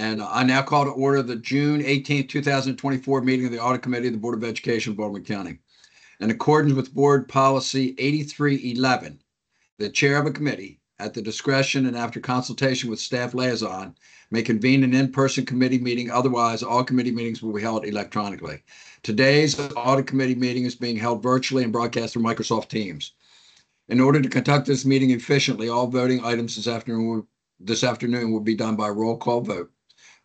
And I now call to order the June eighteenth, two thousand twenty-four meeting of the Audit Committee of the Board of Education of Baltimore County. In accordance with Board Policy eighty-three eleven, the chair of a committee, at the discretion and after consultation with staff liaison, may convene an in-person committee meeting. Otherwise, all committee meetings will be held electronically. Today's audit committee meeting is being held virtually and broadcast through Microsoft Teams. In order to conduct this meeting efficiently, all voting items this afternoon, this afternoon will be done by roll call vote.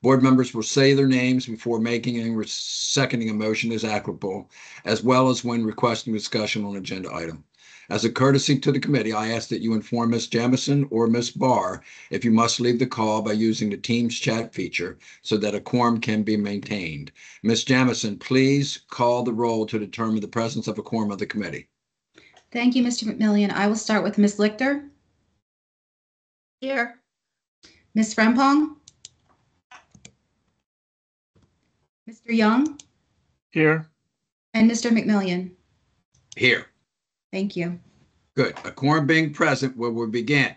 Board members will say their names before making and seconding a motion as applicable, as well as when requesting discussion on agenda item. As a courtesy to the committee, I ask that you inform Ms. Jamison or Ms. Barr if you must leave the call by using the Teams chat feature so that a quorum can be maintained. Ms. Jamison, please call the roll to determine the presence of a quorum of the committee. Thank you, Mr. McMillion. I will start with Ms. Lichter, Here. Ms. Frempong, Mr. Young, Here. and Mr. McMillion. Here. Thank you. Good. A quorum being present, we will begin.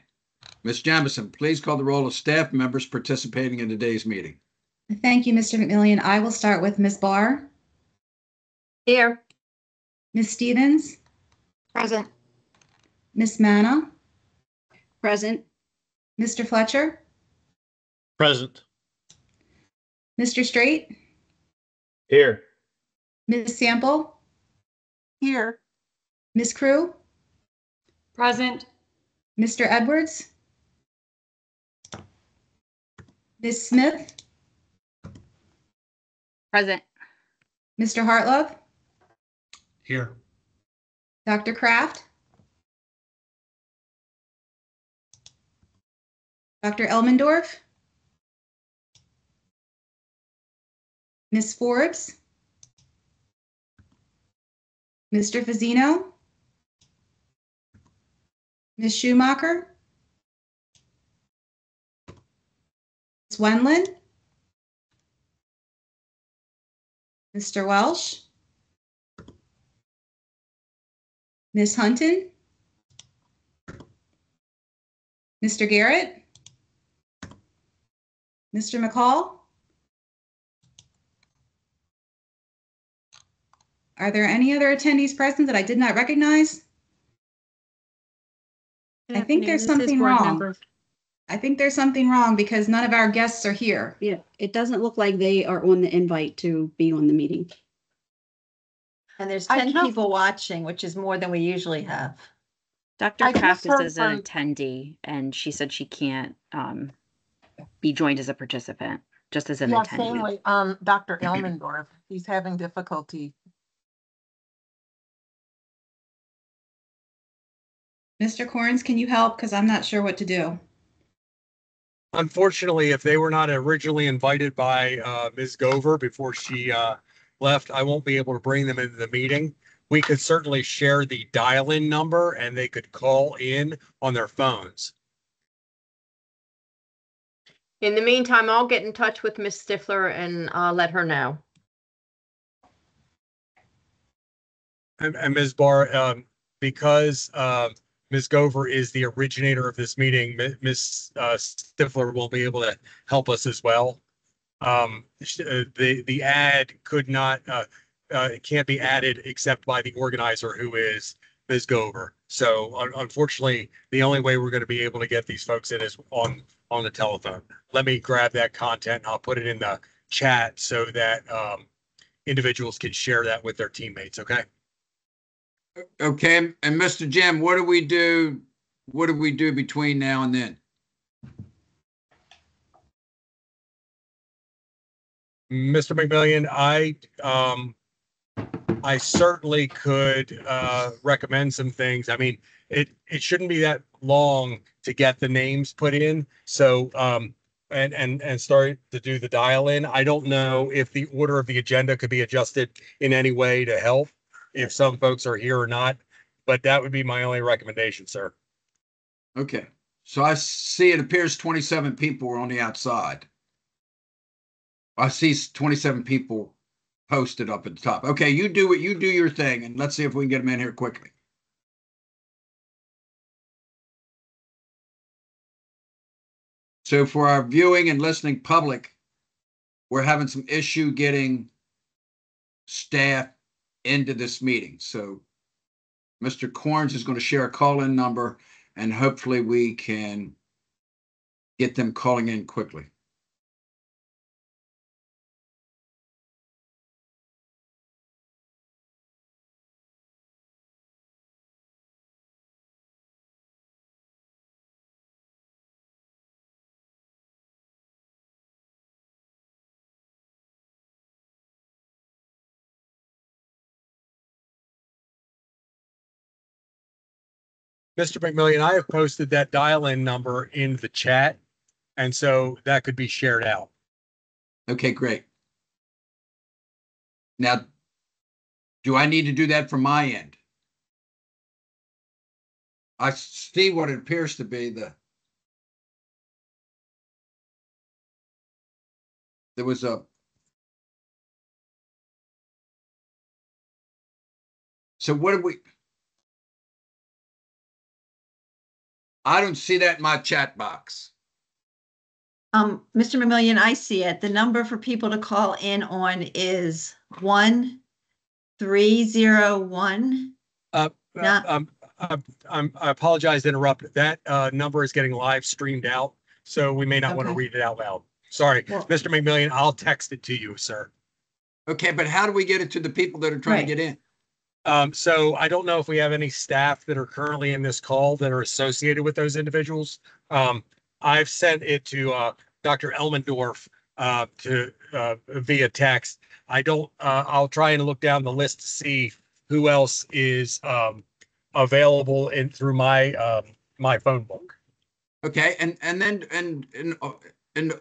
Ms. Jamison, please call the roll of staff members participating in today's meeting. Thank you, Mr. McMillion. I will start with Ms. Barr, Here. Ms. Stevens, Present. Ms. Manna, Present. Mr. Fletcher, Present. Mr. Straight, Here. Ms. Sample, Here. Ms. Crew, Present. Mr. Edwards, Ms. Smith, Present. Mr. Hartlove, Here. Dr. Kraft, Dr. Elmendorf, Ms. Forbes, Mr. Fazino, Ms. Schumacher, Ms. Wendland, Mr. Welsh, Ms. Hunton, Mr. Garrett, Mr. McCall. Are there any other attendees present that I did not recognize? I think there's something wrong. I think there's something wrong because none of our guests are here. Yeah, it doesn't look like they are on the invite to be on the meeting. And there's I ten count- people watching, which is more than we usually have. Dr. I Kraft is heard as an from- attendee, and she said she can't um, be joined as a participant, just as an Yeah, attendee. same way, um, Dr. Elmendorf, he's having difficulty. Mr. Corns, can you help? Because I'm not sure what to do. Unfortunately, if they were not originally invited by uh, Ms. Gover before she uh, left, I won't be able to bring them into the meeting. We could certainly share the dial-in number and they could call in on their phones. In the meantime, I'll get in touch with Miss Stifler and uh, let her know. And, and Ms. Barr, um, because, uh, Ms. Gover is the originator of this meeting, Ms. uh, Stifler will be able to help us as well. Um, uh, the, the ad could not, uh, uh, it can't be added except by the organizer who is Ms. Gover. So un- unfortunately, the only way we're going to be able to get these folks in is on, on the telephone. Let me grab that content. I'll put it in the chat so that, um, individuals can share that with their teammates, okay? Okay, and Mr. Jim, what do we do? What do we do between now and then? Mr. McMillion, I, um, I certainly could, uh, recommend some things. I mean, it, it shouldn't be that long to get the names put in. So, um, and, and, and start to do the dial in. I don't know if the order of the agenda could be adjusted in any way to help if some folks are here or not, but that would be my only recommendation, sir. Okay, so I see it appears twenty-seven people are on the outside. I see twenty-seven people posted up at the top. Okay, you do what you do your thing and let's see if we can get them in here quickly. So for our viewing and listening public, we're having some issue getting staff into this meeting, so Mr. Corns is going to share a call-in number and hopefully we can get them calling in quickly. Mr. McMillion, I have posted that dial-in number in the chat. And so that could be shared out. Okay, great. Now, do I need to do that from my end? I see what it appears to be the there was a so what do we I don't see that in my chat box. Um, Mr. McMillion, I see it. The number for people to call in on is one, three, zero, one. Uh, Not- um, I'm, I'm, I apologize to interrupt. That, uh, number is getting live streamed out. So we may not want to read it out loud. Sorry, Well- Mr. McMillion, I'll text it to you, sir. Okay, but how do we get it to the people that are trying to get in? Um, so I don't know if we have any staff that are currently in this call that are associated with those individuals. Um, I've sent it to, uh, Dr. Elmendorf, uh, to, uh, via text. I don't, uh, I'll try and look down the list to see who else is, um, available in through my, um, my phone book. Okay, and and then and and uh, and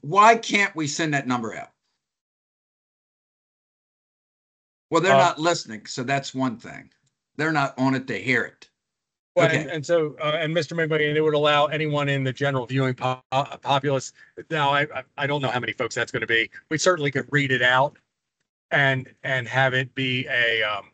why can't we send that number out? Well, they're Uh, not listening, so that's one thing. They're not on it to hear it. Well, Okay. and, and so, uh, and Mr. McMillion, it would allow anyone in the general viewing po- uh, populace. Now, I, I, I don't know how many folks that's going to be. We certainly could read it out and, and have it be a, um,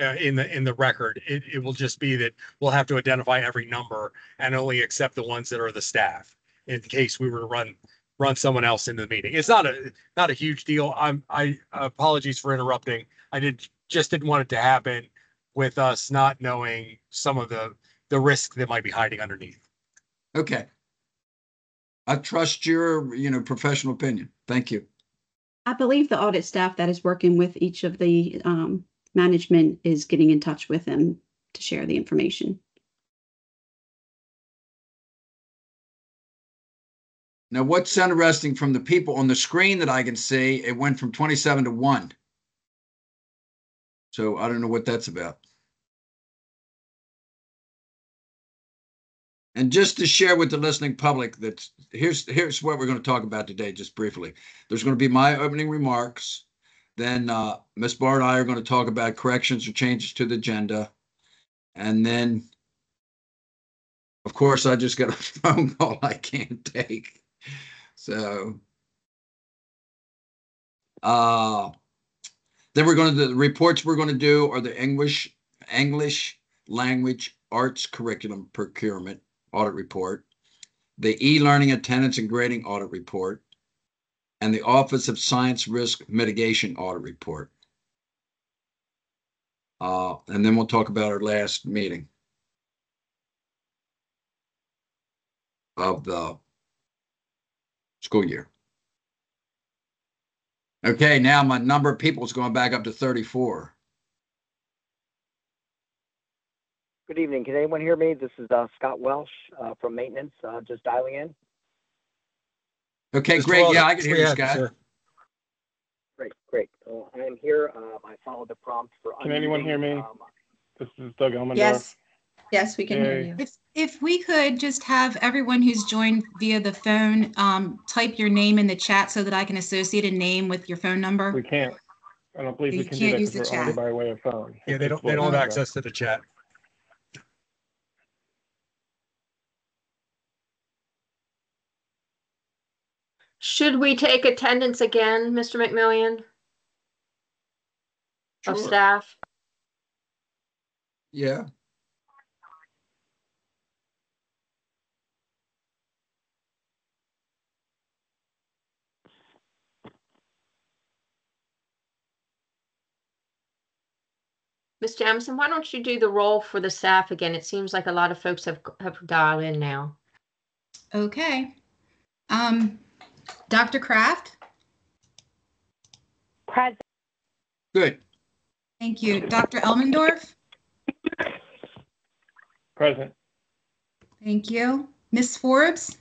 uh, in the, in the record. It, it will just be that we'll have to identify every number and only accept the ones that are the staff in case we were to run, run someone else into the meeting. It's not a, not a huge deal. I'm, I apologies for interrupting. I did, just didn't want it to happen with us not knowing some of the, the risk that might be hiding underneath. Okay. I trust your, you know, professional opinion. Thank you. I believe the audit staff that is working with each of the um, management is getting in touch with them to share the information. Now, what's interesting from the people on the screen that I can see, it went from twenty-seven to one. So I don't know what that's about. And just to share with the listening public that here's, here's what we're going to talk about today, just briefly. There's going to be my opening remarks. Then uh, Ms. Barr and I are going to talk about corrections or changes to the agenda. And then, of course, I just got a phone call I can't take. So. Uh, then we're going to, the reports we're going to do are the English, English language arts curriculum procurement audit report, the e-learning attendance and grading audit report, and the Office of Science Risk Mitigation audit report. Uh, and then we'll talk about our last meeting of the school year. Okay, now my number of people is going back up to 34. Good evening. Can anyone hear me? This is uh, Scott Welsh uh, from maintenance, uh, just dialing in. Okay, Mr. great. Wells, Yeah, I can hear you, Scott. sir. Great, great. So I am here. Uh, I followed the prompt for. Can anyone hear me? um, This is Doug Elmendorf. Yes, yes, we can hear you. If, if we could just have everyone who's joined via the phone, um, type your name in the chat so that I can associate a name with your phone number. We can't. I don't believe You we can do can't that use because the we're only chat. by way of phone. Yeah, they don't, they don't have access to the chat. Should we take attendance again, Mr. McMillion, of Sure. staff? Yeah. Ms. Jamison, why don't you do the roll for the staff again? It seems like a lot of folks have, have dialed in now. Okay. Um, Dr. Kraft? Present. Good. Thank you. Dr. Elmendorf? Present. Thank you. Ms. Forbes?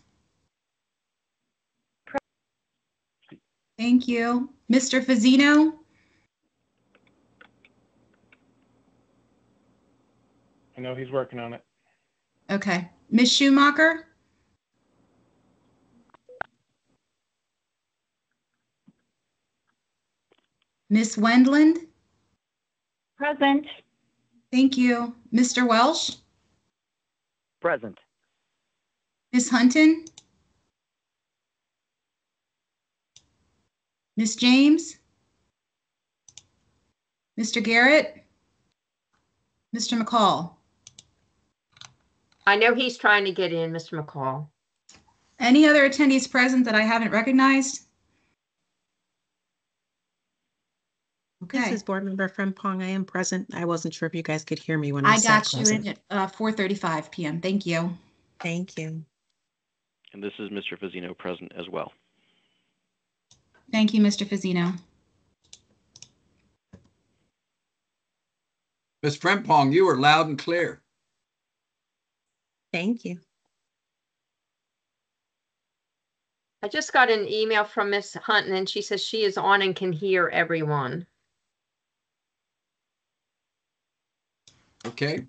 Present. Thank you. Mr. Fazino? I know he's working on it. Okay. Ms. Schumacher? Ms. Wendland? Present. Thank you. Mr. Welsh? Present. Ms. Hunton? Ms. James? Mr. Garrett? Mr. McCall? I know he's trying to get in, Mr. McCall. Any other attendees present that I haven't recognized? Okay. This Okay, is Board Member Frimpong. I am present. I wasn't sure if you guys could hear me when I I said got you present. in at uh, 4:35 PM. Thank you. Thank you. And this is Mr. Fazino present as well. Thank you, Mr. Fazino. Ms. Frempong, you are loud and clear. Thank you. I just got an email from Miss Hunt, and she says she is on and can hear everyone. Okay.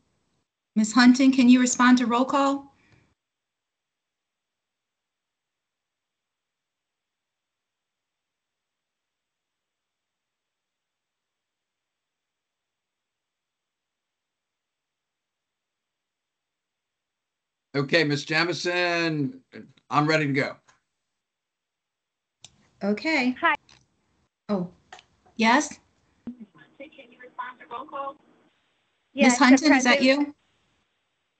Ms. Hunting, can you respond to roll call? Okay, Ms. Jamison, I'm ready to go. Okay. Hi. Oh, yes? Can you respond to roll call? Ms. Hunton, is that you?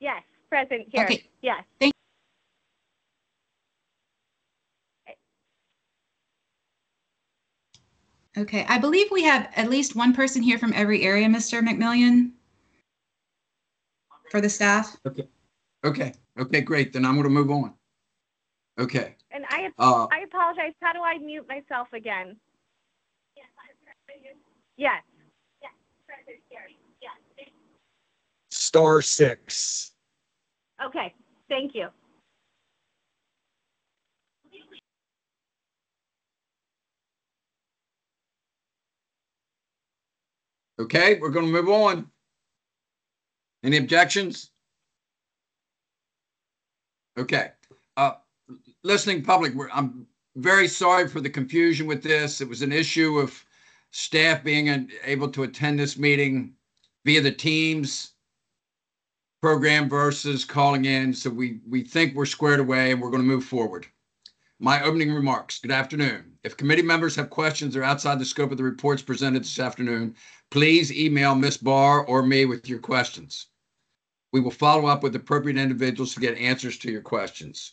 Yes, present here. Okay. Yes. Okay, I believe we have at least one person here from every area, Mr. McMillion, for the staff. Okay, okay, Okay, great. Then I'm going to move on. Okay, And I, uh, I apologize. How do I mute myself again? Yes. Star six. Okay, thank you. okay, we're going to move on. Any objections? Okay, uh, listening public, I'm very sorry for the confusion with this. It was an issue of staff being able to attend this meeting via the Teams program versus calling in. So we, we think we're squared away and we're going to move forward. My opening remarks. Good afternoon. If committee members have questions that are outside the scope of the reports presented this afternoon, please email Ms. Barr or me with your questions. We will follow up with appropriate individuals to get answers to your questions.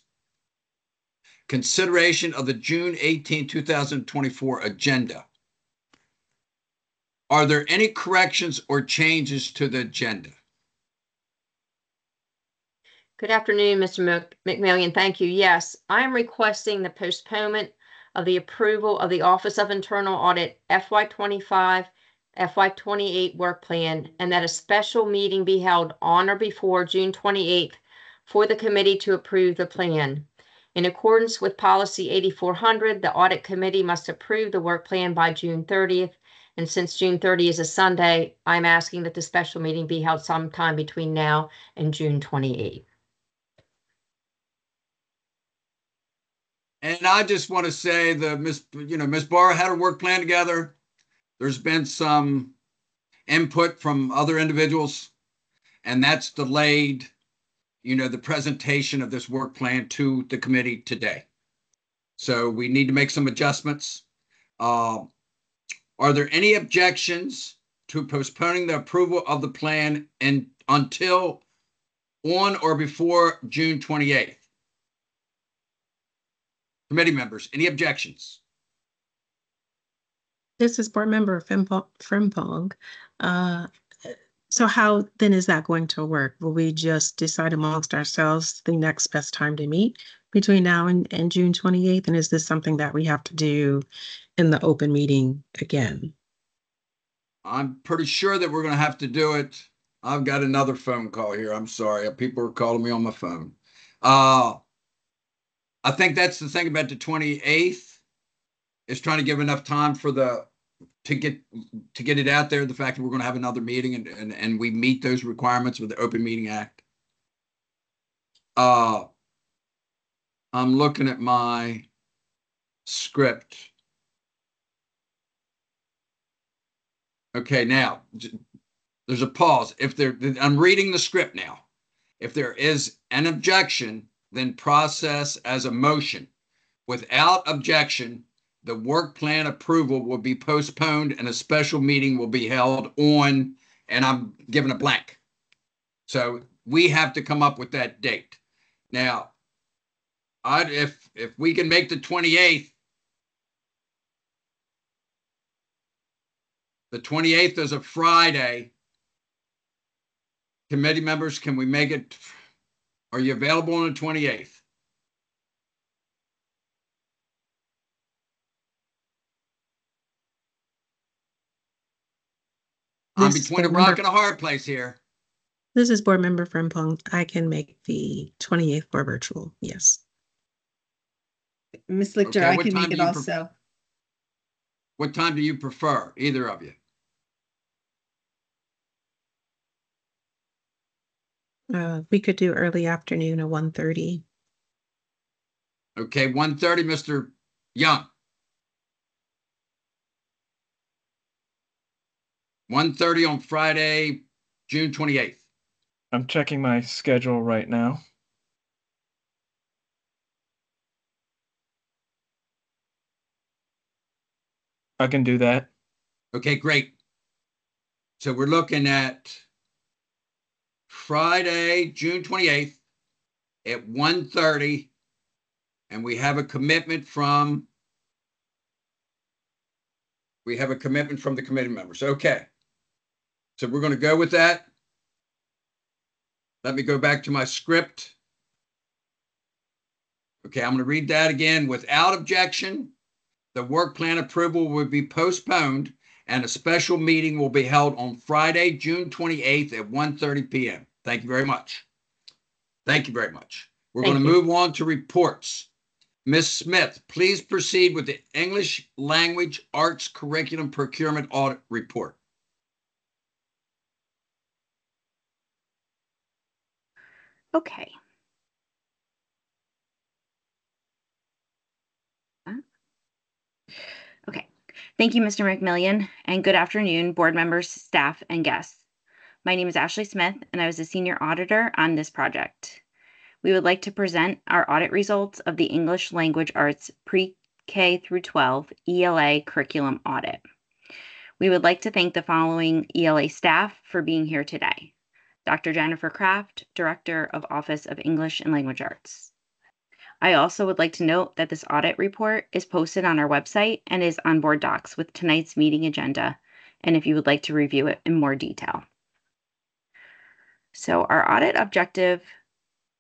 Consideration of the June 18, 2024 agenda. Are there any corrections or changes to the agenda? Good afternoon, Mr. Mc- McMillion. Thank you. Yes, I am requesting the postponement of the approval of the Office of Internal Audit FY twenty-five, FY twenty-eight work plan, and that a special meeting be held on or before June twenty-eighth for the committee to approve the plan. In accordance with policy eighty-four hundred, the audit committee must approve the work plan by June thirtieth. And since June 30 is a Sunday, I'm asking that the special meeting be held sometime between now and June twenty-eighth. And I just want to say that Miss, you know, Miss Barr had her work plan together. There's been some input from other individuals, and that's delayed, you know, the presentation of this work plan to the committee today. So we need to make some adjustments. Uh, are there any objections to postponing the approval of the plan and until on or before June 28th? Committee members, any objections? This is Board Member Frimpong. Uh, So how then is that going to work? Will we just decide amongst ourselves the next best time to meet between now and, and June twenty-eighth? And is this something that we have to do in the open meeting again? I'm pretty sure that we're gonna have to do it. I've got another phone call here. I'm sorry. People are calling me on my phone. Uh, I think that's the thing about the twenty-eighth. Is trying to give enough time for the, to get, to get it out there, the fact that we're gonna have another meeting and, and, and we meet those requirements with the Open Meeting Act. Uh, I'm looking at my script. Okay, now, there's a pause. If there, I'm reading the script now. If there is an objection, then process as a motion. Without objection, the work plan approval will be postponed and a special meeting will be held on, and I'm giving a blank. So we have to come up with that date. Now, I'd, if, if we can make the twenty-eighth, the twenty-eighth is a Friday. Committee members, can we make it? Are you available on the twenty-eighth? I'm This between a board member- rock and a hard place here. This is Board Member Frimpong. I can make the twenty-eighth for virtual, yes. Ms. Lichter, Okay, I can make do it also. What time do you prefer, either of you? Uh, we could do early afternoon at 1.30. Okay, 1.30, Mr. Young. One thirty on Friday, June twenty-eighth. I'm checking my schedule right now. I can do that. Okay, great. So we're looking at Friday, June twenty-eighth at 1.30, And we have a commitment from we have a commitment from the committee members. Okay. So we're going to go with that. Let me go back to my script. Okay, I'm going to read that again. Without objection, the work plan approval will be postponed and a special meeting will be held on Friday, June 28th at 1:30 PM. Thank you very much. Thank you very much. We're going to you. move on to reports. Ms. Smith, please proceed with the English Language Arts Curriculum Procurement Audit Report. Okay. Okay, thank you, Mr. McMillion, and good afternoon, board members, staff, and guests. My name is Ashley Smith, and I was a senior auditor on this project. We would like to present our audit results of the English Language Arts Pre-K through 12 ELA curriculum audit. We would like to thank the following ELA staff for being here today. Dr. Jennifer Kraft, Director of Office of English and Language Arts. I also would like to note that this audit report is posted on our website and is on board docs with tonight's meeting agenda, and if you would like to review it in more detail. So our audit objective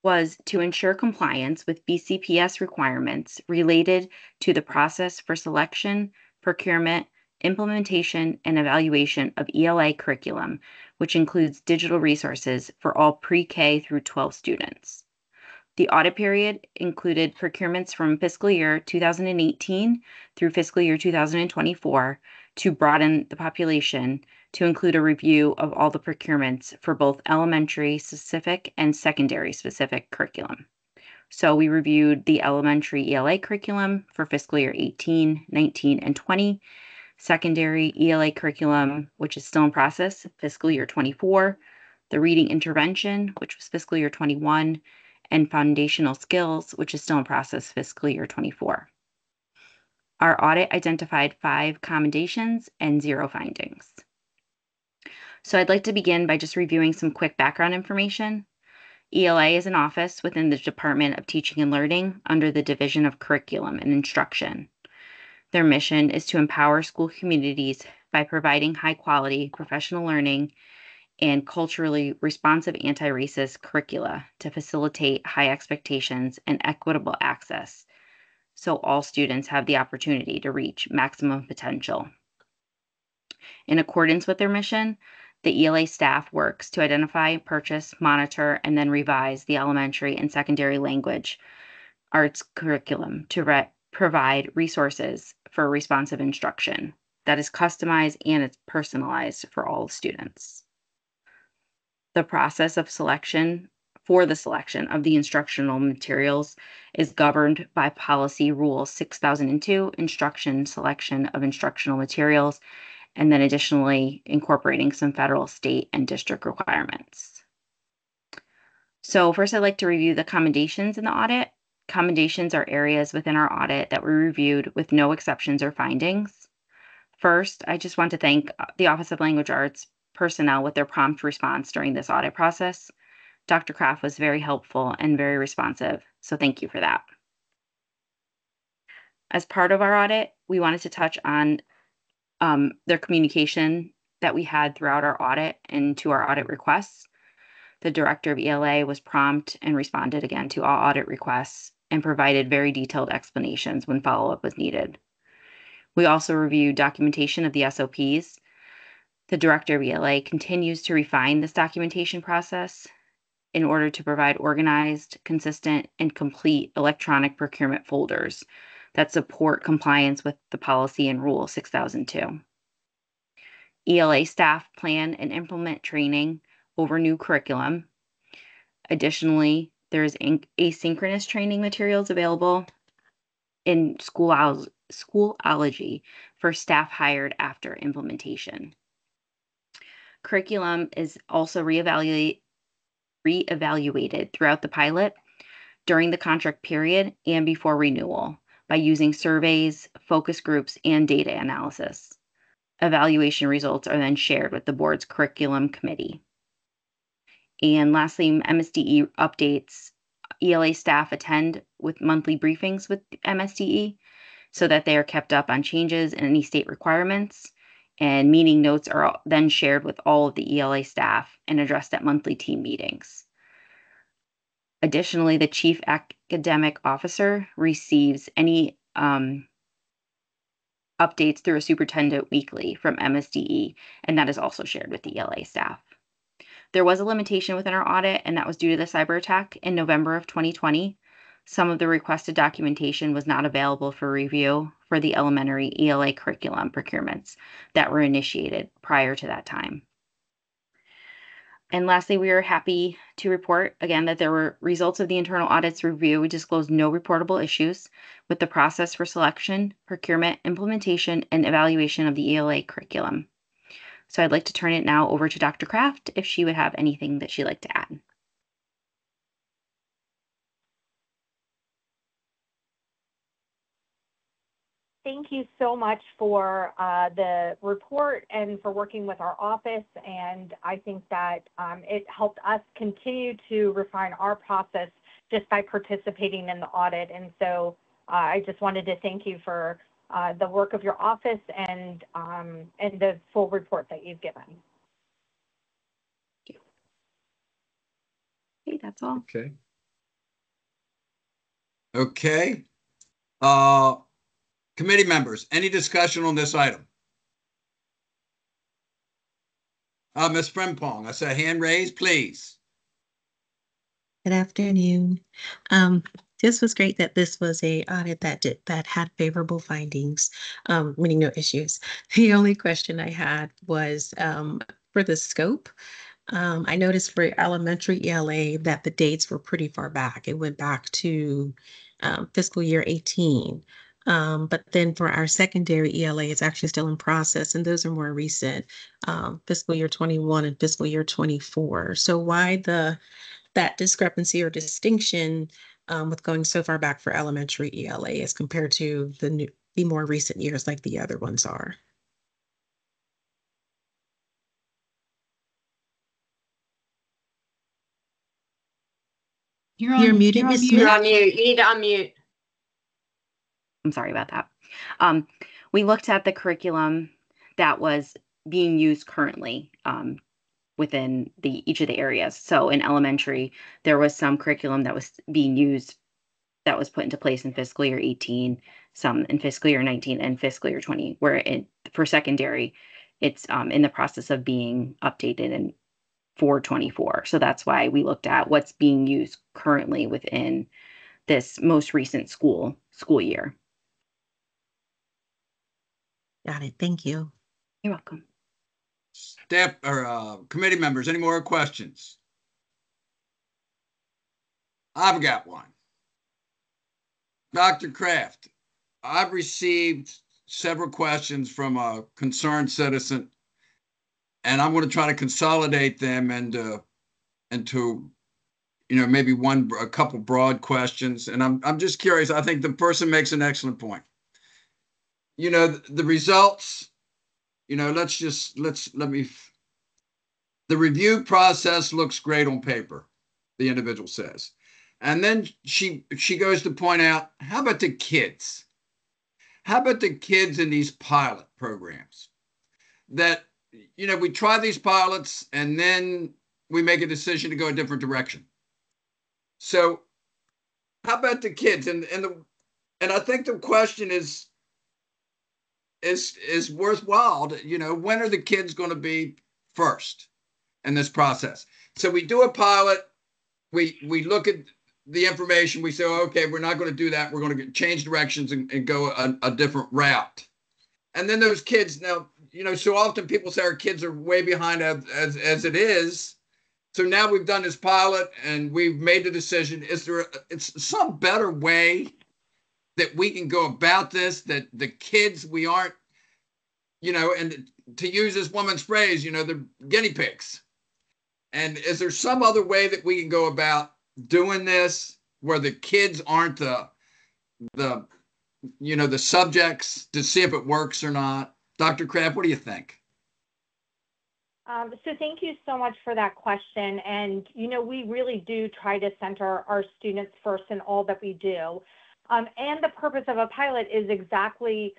was to ensure compliance with BCPS requirements related to the process for selection, procurement, implementation, and evaluation of ELA curriculum, which includes digital resources for all pre-K through 12 students. The audit period included procurements from fiscal year 2018 through fiscal year 2024 to broaden the population to include a review of all the procurements for both elementary specific and secondary specific curriculum. So we reviewed the elementary ELA curriculum for fiscal year 18, 19, and 20, secondary ELA curriculum, which is still in process, fiscal year 24, the reading intervention, which was fiscal year 21, and foundational skills, which is still in process, fiscal year 24. Our audit identified five commendations and zero findings. So I'd like to begin by just reviewing some quick background information. ELA is an office within the Department of Teaching and Learning under the Division of Curriculum and Instruction. Their mission is to empower school communities by providing high quality professional learning and culturally responsive anti-racist curricula to facilitate high expectations and equitable access so all students have the opportunity to reach maximum potential. In accordance with their mission, the ELA staff works to identify, purchase, monitor, and then revise the elementary and secondary language arts curriculum to re- provide resources for responsive instruction that is customized and it's personalized for all students. The process of selection for the selection of the instructional materials is governed by Policy Rule 6002, Instruction Selection of Instructional Materials, and then additionally incorporating some federal, state, and district requirements. So first I'd like to review the commendations in the audit. Commendations are areas within our audit that we reviewed with no exceptions or findings. First, I just want to thank the Office of Language Arts personnel with their prompt response during this audit process. Dr. Kraft was very helpful and very responsive, so thank you for that. As part of our audit, we wanted to touch on um, their communication that we had throughout our audit and to our audit requests. The director of ELA was prompt and responded again to all audit requests and provided very detailed explanations when follow up was needed. We also reviewed documentation of the SOPs. The director of ELA continues to refine this documentation process in order to provide organized, consistent, and complete electronic procurement folders that support compliance with the policy and Rule 6002. ELA staff plan and implement training over new curriculum. Additionally, there's asynchronous training materials available in school Schoology for staff hired after implementation. Curriculum is also reevaluate, reevaluated throughout the pilot, during the contract period, and before renewal by using surveys, focus groups, and data analysis. Evaluation results are then shared with the board's curriculum committee. And lastly, MSDE updates. ELA staff attend with monthly briefings with MSDE so that they are kept up on changes in any state requirements. And meeting notes are then shared with all of the ELA staff and addressed at monthly team meetings. Additionally, the chief academic officer receives any um, updates through a superintendent weekly from MSDE, and that is also shared with the ELA staff. There was a limitation within our audit, and that was due to the cyber attack in November of 2020. Some of the requested documentation was not available for review for the elementary ELA curriculum procurements that were initiated prior to that time. And lastly, we are happy to report again that there were results of the internal audits review. We disclosed no reportable issues with the process for selection, procurement, implementation, and evaluation of the ELA curriculum. So I'd like to turn it now over to Dr. Kraft if she would have anything that she'd like to add. thank you so much for uh, the report and for working with our office. And I think that um, it helped us continue to refine our process just by participating in the audit. And so uh, I just wanted to thank you for uh, the work of your office and um, and the full report that you've given. Okay, that's all. Okay. Okay. Uh, Committee members, any discussion on this item? Uh, Ms. Frimpong, I said hand raised, please. Good afternoon. Um, this was great that this was a audit that did, that had favorable findings, um, meaning no issues. The only question I had was, um, for the scope. Um, I noticed for elementary ELA that the dates were pretty far back. It went back to, um, fiscal year eighteen. Um, but then for our secondary ELA, it's actually still in process, and those are more recent, um, fiscal year 21 and fiscal year 24. So why the that discrepancy or distinction um, with going so far back for elementary ELA as compared to the new, the more recent years like the other ones are? You're, You're on, muted, you're on Ms. Smith. You're on mute. You need to unmute. I'm sorry about that. Um, we looked at the curriculum that was being used currently um, within the each of the areas. So in elementary, there was some curriculum that was being used that was put into place in fiscal year 18, some in fiscal year 19 and fiscal year 20, where it for secondary, it's um, in the process of being updated and for 24. So that's why we looked at what's being used currently within this most recent school school year. Got it. Thank you. You're welcome. Staff or uh, committee members, any more questions? I've got one. Dr. Kraft, I've received several questions from a concerned citizen, and I'm going to try to consolidate them uh, into, you know, maybe one, a couple broad questions. And I'm I'm just curious. I think the person makes an excellent point. You know, the, the results. You know, let's just let's let me. The review process looks great on paper, the individual says. And then she she goes to point out, how about the kids? How about the kids in these pilot programs? That you know, we try these pilots and then we make a decision to go a different direction. So how about the kids? And and the and I think the question is is is worthwhile. To, you know, when are the kids going to be first in this process? So we do a pilot. We we look at the information, we say, okay, we're not going to do that. We're going to change directions and, and go a, a, different route. And then those kids, now, you know, so often people say our kids are way behind as, as, as it is. So now we've done this pilot and we've made the decision. Is there a, it's some better way that we can go about this that the kids we aren't, you know, and to use this woman's phrase, you know, the guinea pigs. And is there some other way that we can go about doing this where the kids aren't the the you know the subjects to see if it works or not? Dr Kraft, what do you think? Um, so thank you so much for that question. And you know we really do try to center our students first in all that we do um, and the purpose of a pilot is exactly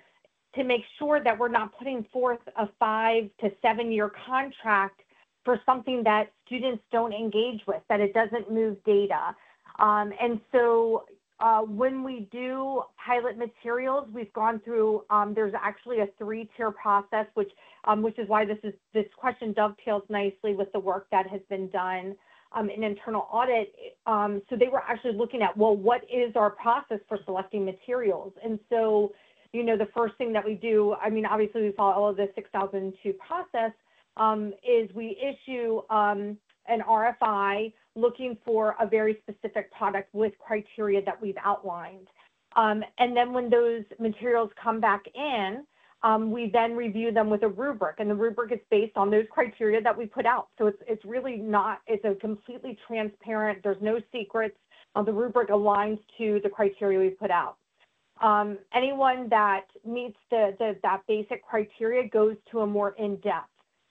to make sure that we're not putting forth a five to seven year contract for something that students don't engage with, that it doesn't move data. Um, and so uh, when we do pilot materials, we've gone through, um, there's actually a three-tier process, which, um, which is why this is this question dovetails nicely with the work that has been done um, in internal audit. Um, so they were actually looking at, well, what is our process for selecting materials? And so, you know, the first thing that we do, I mean, obviously we follow all of the 6002 process, um, is we issue um, an RFI looking for a very specific product with criteria that we've outlined. Um, and then when those materials come back in, um, we then review them with a rubric, and the rubric is based on those criteria that we put out. So it's it's really not it's a completely transparent. There's no secrets. Uh, the rubric aligns to the criteria we put out. Um, anyone that meets the, the that basic criteria goes to a more in depth.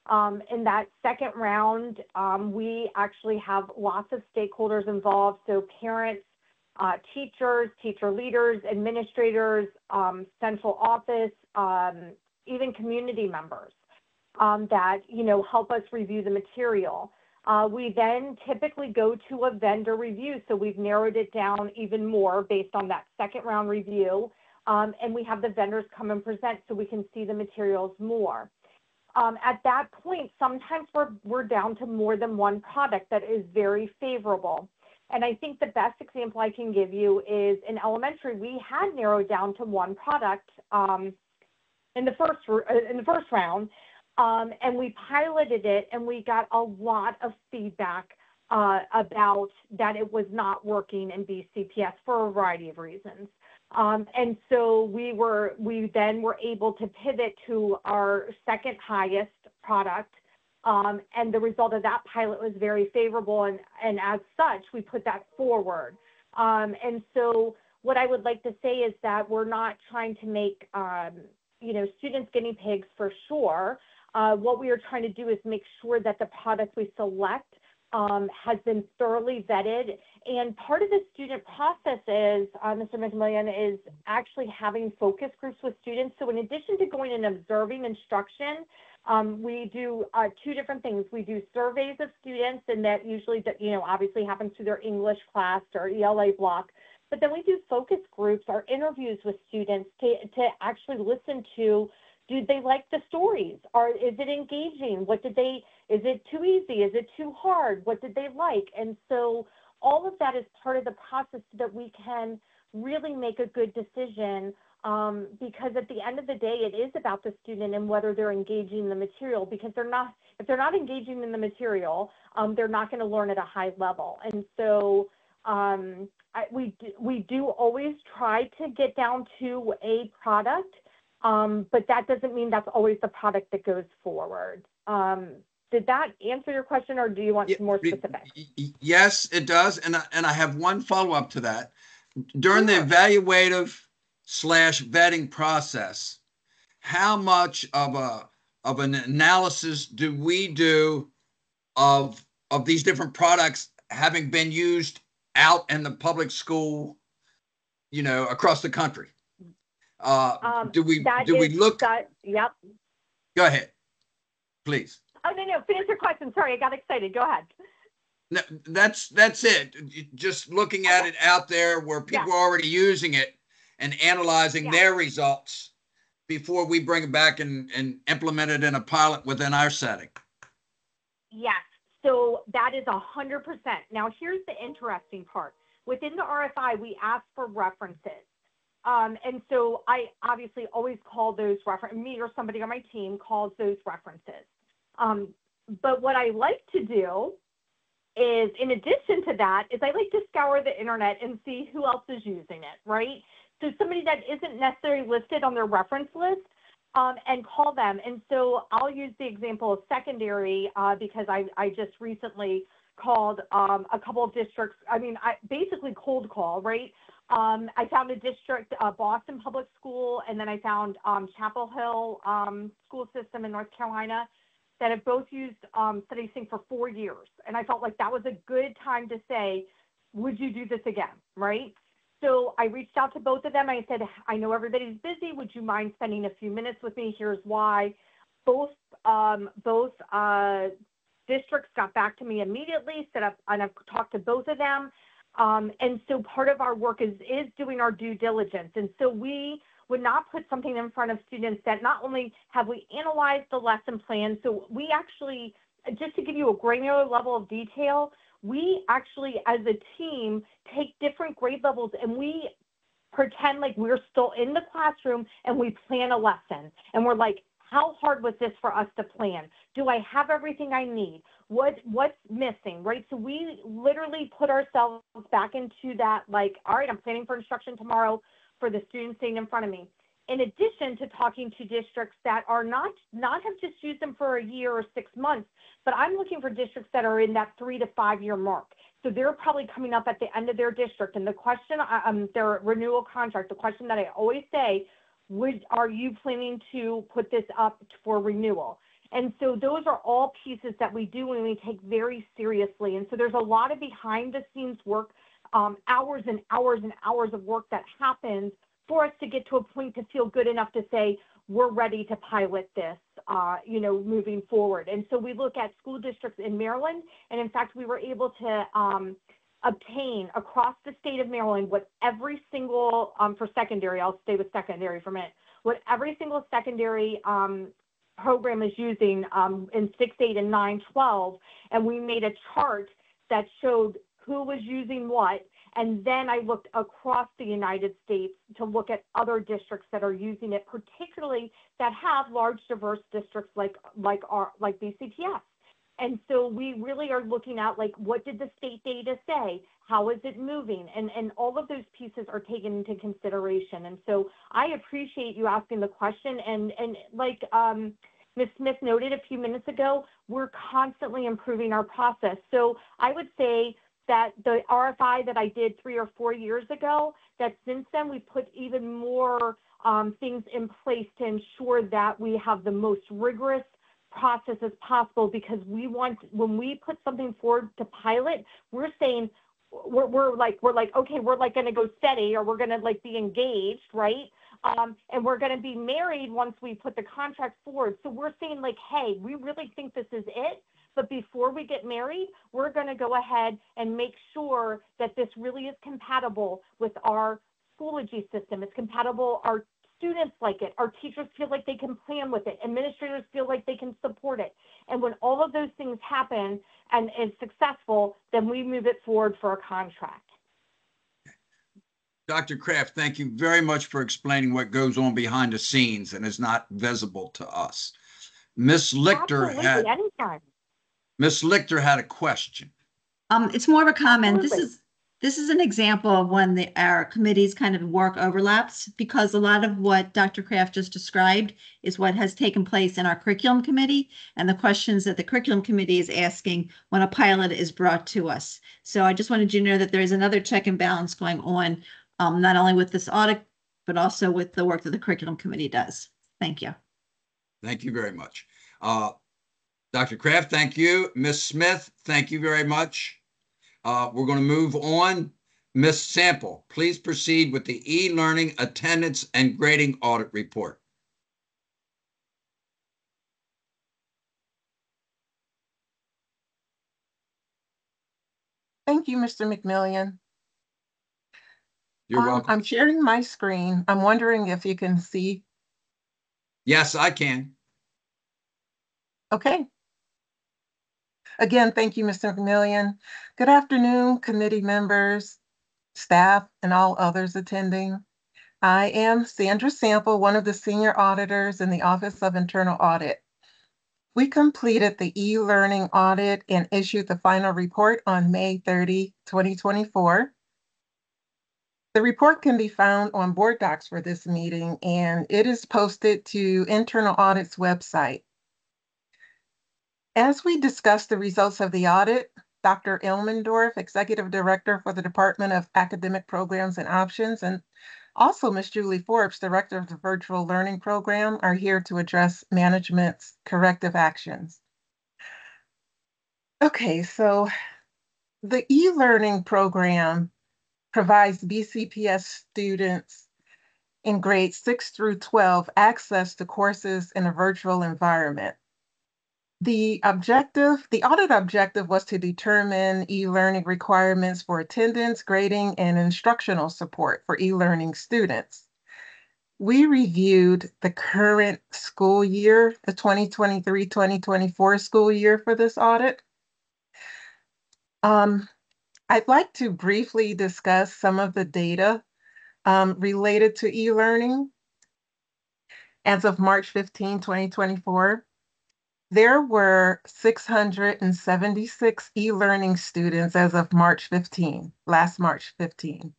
Um, in that second round, um, we actually have lots of stakeholders involved, so parents, uh, teachers, teacher leaders, administrators, um, central office, um, even community members um, that you know help us review the material. Uh, we then typically go to a vendor review, so we've narrowed it down even more based on that second round review, um, and we have the vendors come and present so we can see the materials more um, at that point, sometimes we're, we're down to more than one product that is very favorable. And I think the best example I can give you is in elementary, we had narrowed down to one product um, in the first uh, in the first round, um, and we piloted it, and we got a lot of feedback uh, about that it was not working in BCPS for a variety of reasons. Um, and so we were, we then were able to pivot to our second highest product. Um, and the result of that pilot was very favorable. And, and as such, we put that forward. Um, and so what I would like to say is that we're not trying to make, um, you know, students guinea pigs for sure. Uh, what we are trying to do is make sure that the product we select has been thoroughly vetted. And part of the student process is, uh, Mr. McMillion, is actually having focus groups with students. So in addition to going and observing instruction, Um, we do uh, two different things. We do surveys of students, and that usually, you know, obviously happens through their English class or ELA block. But then we do focus groups or interviews with students to, to actually listen to do they like the stories? Or is it engaging? What did they is it too easy? Is it too hard? What did they like? And so all of that is part of the process so that we can really make a good decision um, because at the end of the day it is about the student and whether they're engaging the material because they're not if they're not engaging in the material um, they're not going to learn at a high level and so um, I, we do, we do always try to get down to a product um, but that doesn't mean that's always the product that goes forward. Um, did that answer your question or do you want Yeah, some more specific? Yes, it does. And I, and I have one follow-up to that. During the evaluative slash vetting process, how much of a, of an analysis do we do of, of these different products having been used out in the public school, you know, across the country? Uh, Um, do we, do we look, That, yep. go ahead, please. Oh, no, no, finish your question. Sorry, I got excited. Go ahead. No, that's, that's it. Just looking at Okay. it out there where people are already using it and analyzing Yeah. their results before we bring it back and, and implement it in a pilot within our setting. Yes, so that is a hundred percent. Now, here's the interesting part. Within the RFI, we ask for references. Um, and so I obviously always call those refer, me or somebody on my team calls those references. Um, but what I like to do is, in addition to that, is I like to scour the internet and see who else is using it, right? So somebody that isn't necessarily listed on their reference list, um, and call them. And so I'll use the example of secondary uh, because I, I just recently called um, a couple of districts. I mean, I basically cold call, right? Um, I found a district, uh, Boston Public School, and then I found um, Chapel Hill um, School System in North Carolina that have both used um, StudySync for four years. And I felt like that was a good time to say, would you do this again, right? So I reached out to both of them. I said, I know everybody's busy. Would you mind spending a few minutes with me? Here's why. Both um, both uh, districts got back to me immediately. Set up, and I've talked to both of them. Um, and so part of our work is is doing our due diligence. And so we would not put something in front of students that not only have we analyzed the lesson plan, so we actually, just to give you a granular level of detail, we actually, as a team, take different grade levels and we pretend like we're still in the classroom and we plan a lesson. And we're like, how hard was this for us to plan? Do I have everything I need? What what's missing? Right. So we literally put ourselves back into that, like, all right, I'm planning for instruction tomorrow for the students sitting in front of me. In addition to talking to districts that are not not have just used them for a year or six months, but I'm looking for districts that are in that three to five year mark. So they're probably coming up at the end of their district. And the question, um, their renewal contract, the question that I always say, would are you planning to put this up for renewal? And so those are all pieces that we do and we take very seriously. And so there's a lot of behind the scenes work, um, hours and hours and hours of work that happens for us to get to a point to feel good enough to say we're ready to pilot this, uh, you know, moving forward. And so we look at school districts in Maryland, and in fact, we were able to um, obtain across the state of Maryland what every single um, for secondary. I'll stay with secondary for a minute. What every single secondary um, program is using um, in six, eight, and nine, 12, and we made a chart that showed who was using what and then I looked across the United States to look at other districts that are using it, particularly that have large diverse districts like like our like BCPS. And so we really are looking at like what did the state data say? How is it moving? And and all of those pieces are taken into consideration. And so I appreciate you asking the question. And and like um, Ms. Smith noted a few minutes ago, we're constantly improving our process. So I would say that the RFI that I did three or four years ago, that since then we put even more um, things in place to ensure that we have the most rigorous process as possible because we want when we put something forward to pilot, we're saying we're, we're like we're like okay we're like going to go steady or we're going to like be engaged right Um, and we're going to be married once we put the contract forward. So we're saying like, hey, we really think this is it. But before we get married, we're going to go ahead and make sure that this really is compatible with our Schoology system. It's compatible. Our students like it. Our teachers feel like they can plan with it. Administrators feel like they can support it. And when all of those things happen and is successful, then we move it forward for a contract. Dr. Kraft, thank you very much for explaining what goes on behind the scenes and is not visible to us. Ms. Lichter Absolutely, had, anytime. Ms. Lichter had a question. Um, it's more of a comment. This is, this is an example of when the, our committees kind of work overlaps because a lot of what Dr. Kraft just described is what has taken place in our curriculum committee and the questions that the curriculum committee is asking when a pilot is brought to us. So I just wanted you to know that there is another check and balance going on, um, not only with this audit, but also with the work that the curriculum committee does. Thank you. Thank you very much. Uh, Dr. Kraft, thank you. Ms. Smith, thank you very much. Uh, we're going to move on. Ms. Sample, please proceed with the e-learning attendance and grading audit report. Thank you, Mr. McMillion. You're Um, welcome. I'm sharing my screen. I'm wondering if you can see. Yes, I can. Okay. Again, thank you, Mr. McMillion. Good afternoon, committee members, staff, and all others attending. I am Sandra Sample, one of the senior auditors in the Office of Internal Audit. We completed the e-learning audit and issued the final report on May 30, 2024. The report can be found on BoardDocs for this meeting, and it is posted to Internal Audit's website. As we discuss the results of the audit, Dr. Elmendorf, Executive Director for the Department of Academic Programs and Options, and also Ms. Julie Forbes, Director of the Virtual Learning Program, are here to address management's corrective actions. Okay, so the e-learning program provides BCPS students in grades 6 through 12 access to courses in a virtual environment. The objective, the audit objective was to determine e-learning requirements for attendance, grading, and instructional support for e-learning students. We reviewed the current school year, the 2023-2024 school year for this audit. Um, I'd like to briefly discuss some of the data um, related to e-learning. As of March 15, 2024, there were 676 e-learning students as of March 15, last March 15.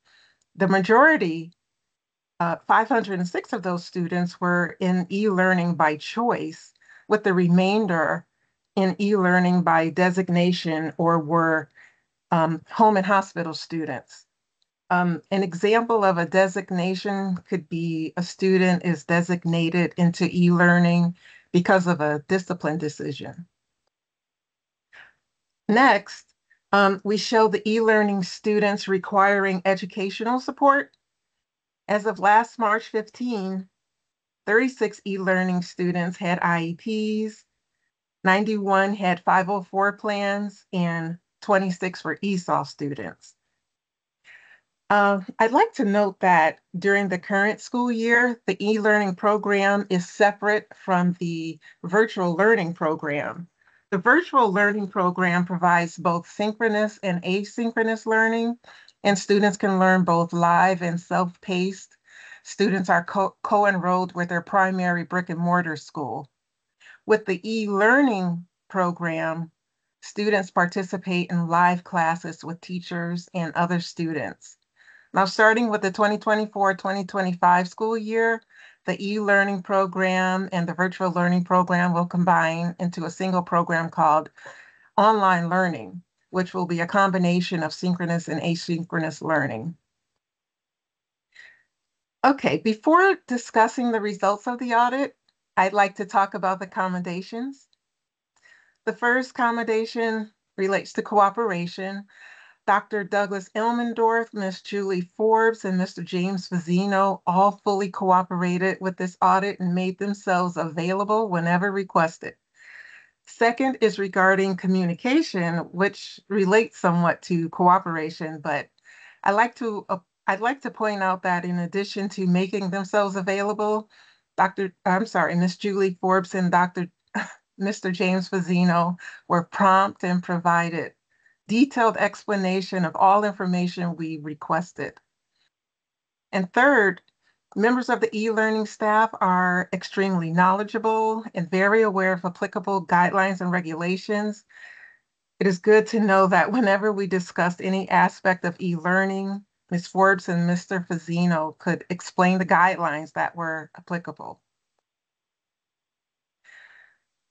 The majority, uh, 506 of those students were in e-learning by choice, with the remainder in e-learning by designation or were um, home and hospital students. Um, an example of a designation could be a student is designated into e-learning because of a discipline decision. Next, um, we show the e-learning students requiring educational support. As of last March 15, 36 e-learning students had IEPs, 91 had 504 plans, and 26 were ESOL students. Uh, I'd like to note that during the current school year, the e-learning program is separate from the virtual learning program. The virtual learning program provides both synchronous and asynchronous learning, and students can learn both live and self-paced. Students are co- co-enrolled with their primary brick and mortar school. With the e-learning program, students participate in live classes with teachers and other students. Now, starting with the 2024-2025 school year, the e-learning program and the virtual learning program will combine into a single program called online learning, which will be a combination of synchronous and asynchronous learning. Okay, before discussing the results of the audit, I'd like to talk about the commendations. The first commendation relates to cooperation. Dr. Douglas Elmendorf, Ms. Julie Forbes, and Mr. James Fazzino all fully cooperated with this audit and made themselves available whenever requested. Second is regarding communication, which relates somewhat to cooperation, but I like to uh, I'd like to point out that in addition to making themselves available, Dr. I'm sorry, Ms. Julie Forbes and Dr. Mr. James Fazzino were prompt and provided detailed explanation of all information we requested. And third, Members of the e-learning staff are extremely knowledgeable and very aware of applicable guidelines and regulations. It is good to know that whenever we discussed any aspect of e-learning, Ms. Forbes and Mr. Fazzino could explain the guidelines that were applicable.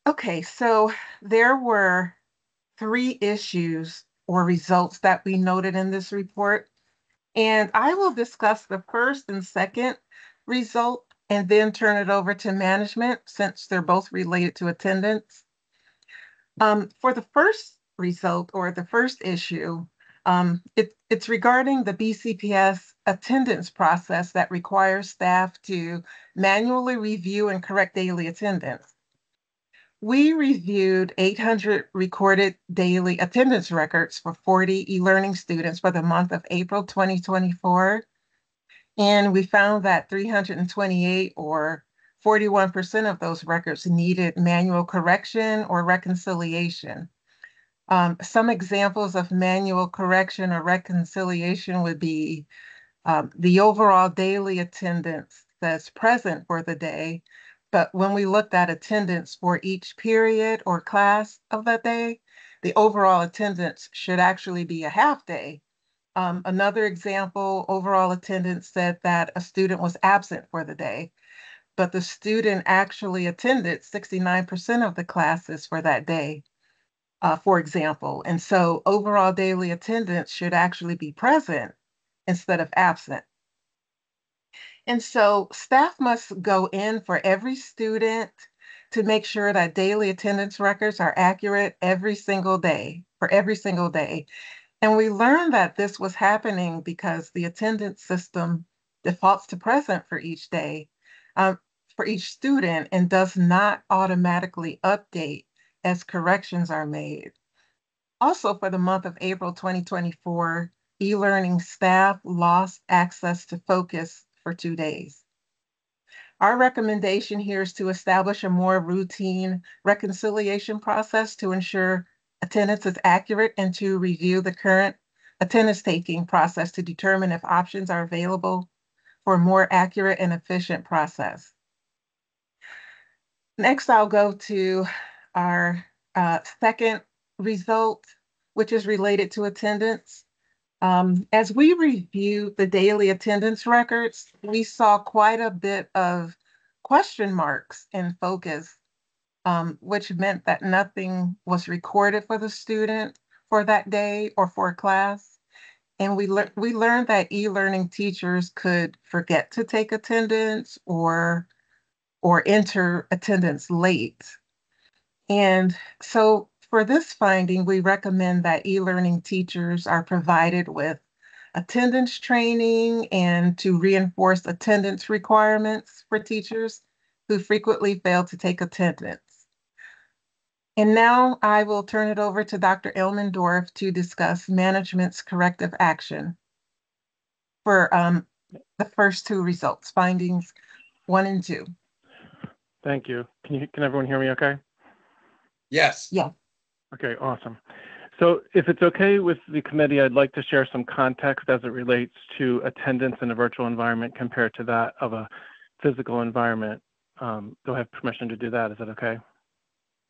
Okay, so there were three issues or results that we noted in this report. And I will discuss the first and second result and then turn it over to management since they're both related to attendance. Um, for the first result or the first issue, um, it, it's regarding the BCPS attendance process that requires staff to manually review and correct daily attendance. We reviewed 800 recorded daily attendance records for 40 e-learning students for the month of April 2024 and we found that 328 or 41% of those records needed manual correction or reconciliation. Um, some examples of manual correction or reconciliation would be um, the overall daily attendance that's present for the day. But when we looked at attendance for each period or class of that day, the overall attendance should actually be a half day um, another example, overall attendance said that a student was absent for the day, but the student actually attended 69% of the classes for that day, uh, for example. And so overall daily attendance should actually be present instead of absent. And so staff must go in for every student to make sure that daily attendance records are accurate every single day, for every single day. And we learned that this was happening because the attendance system defaults to present for each day, um, for each student, and does not automatically update as corrections are made. Also, for the month of April 2024, e-learning staff lost access to focus for two days. Our recommendation here is to establish a more routine reconciliation process to ensure attendance is accurate and to review the current attendance taking process to determine if options are available for a more accurate and efficient process. Next, I'll go to our uh, second result, which is related to attendance. Um, as we reviewed the daily attendance records, we saw quite a bit of question marks in focus um, which meant that nothing was recorded for the student for that day or for class. And we, le- we learned that e-learning teachers could forget to take attendance or, or enter attendance late. And so for this finding, we recommend that e-learning teachers are provided with attendance training and to reinforce attendance requirements for teachers who frequently fail to take attendance. And now I will turn it over to Dr. Elmendorf to discuss management's corrective action for um, the first two results, findings one and two. Thank you. Can you, can everyone hear me okay? Yes. Yeah. Okay, awesome. So if it's okay with the committee, I'd like to share some context as it relates to attendance in a virtual environment compared to that of a physical environment. Um, do I have permission to do that? Is that okay?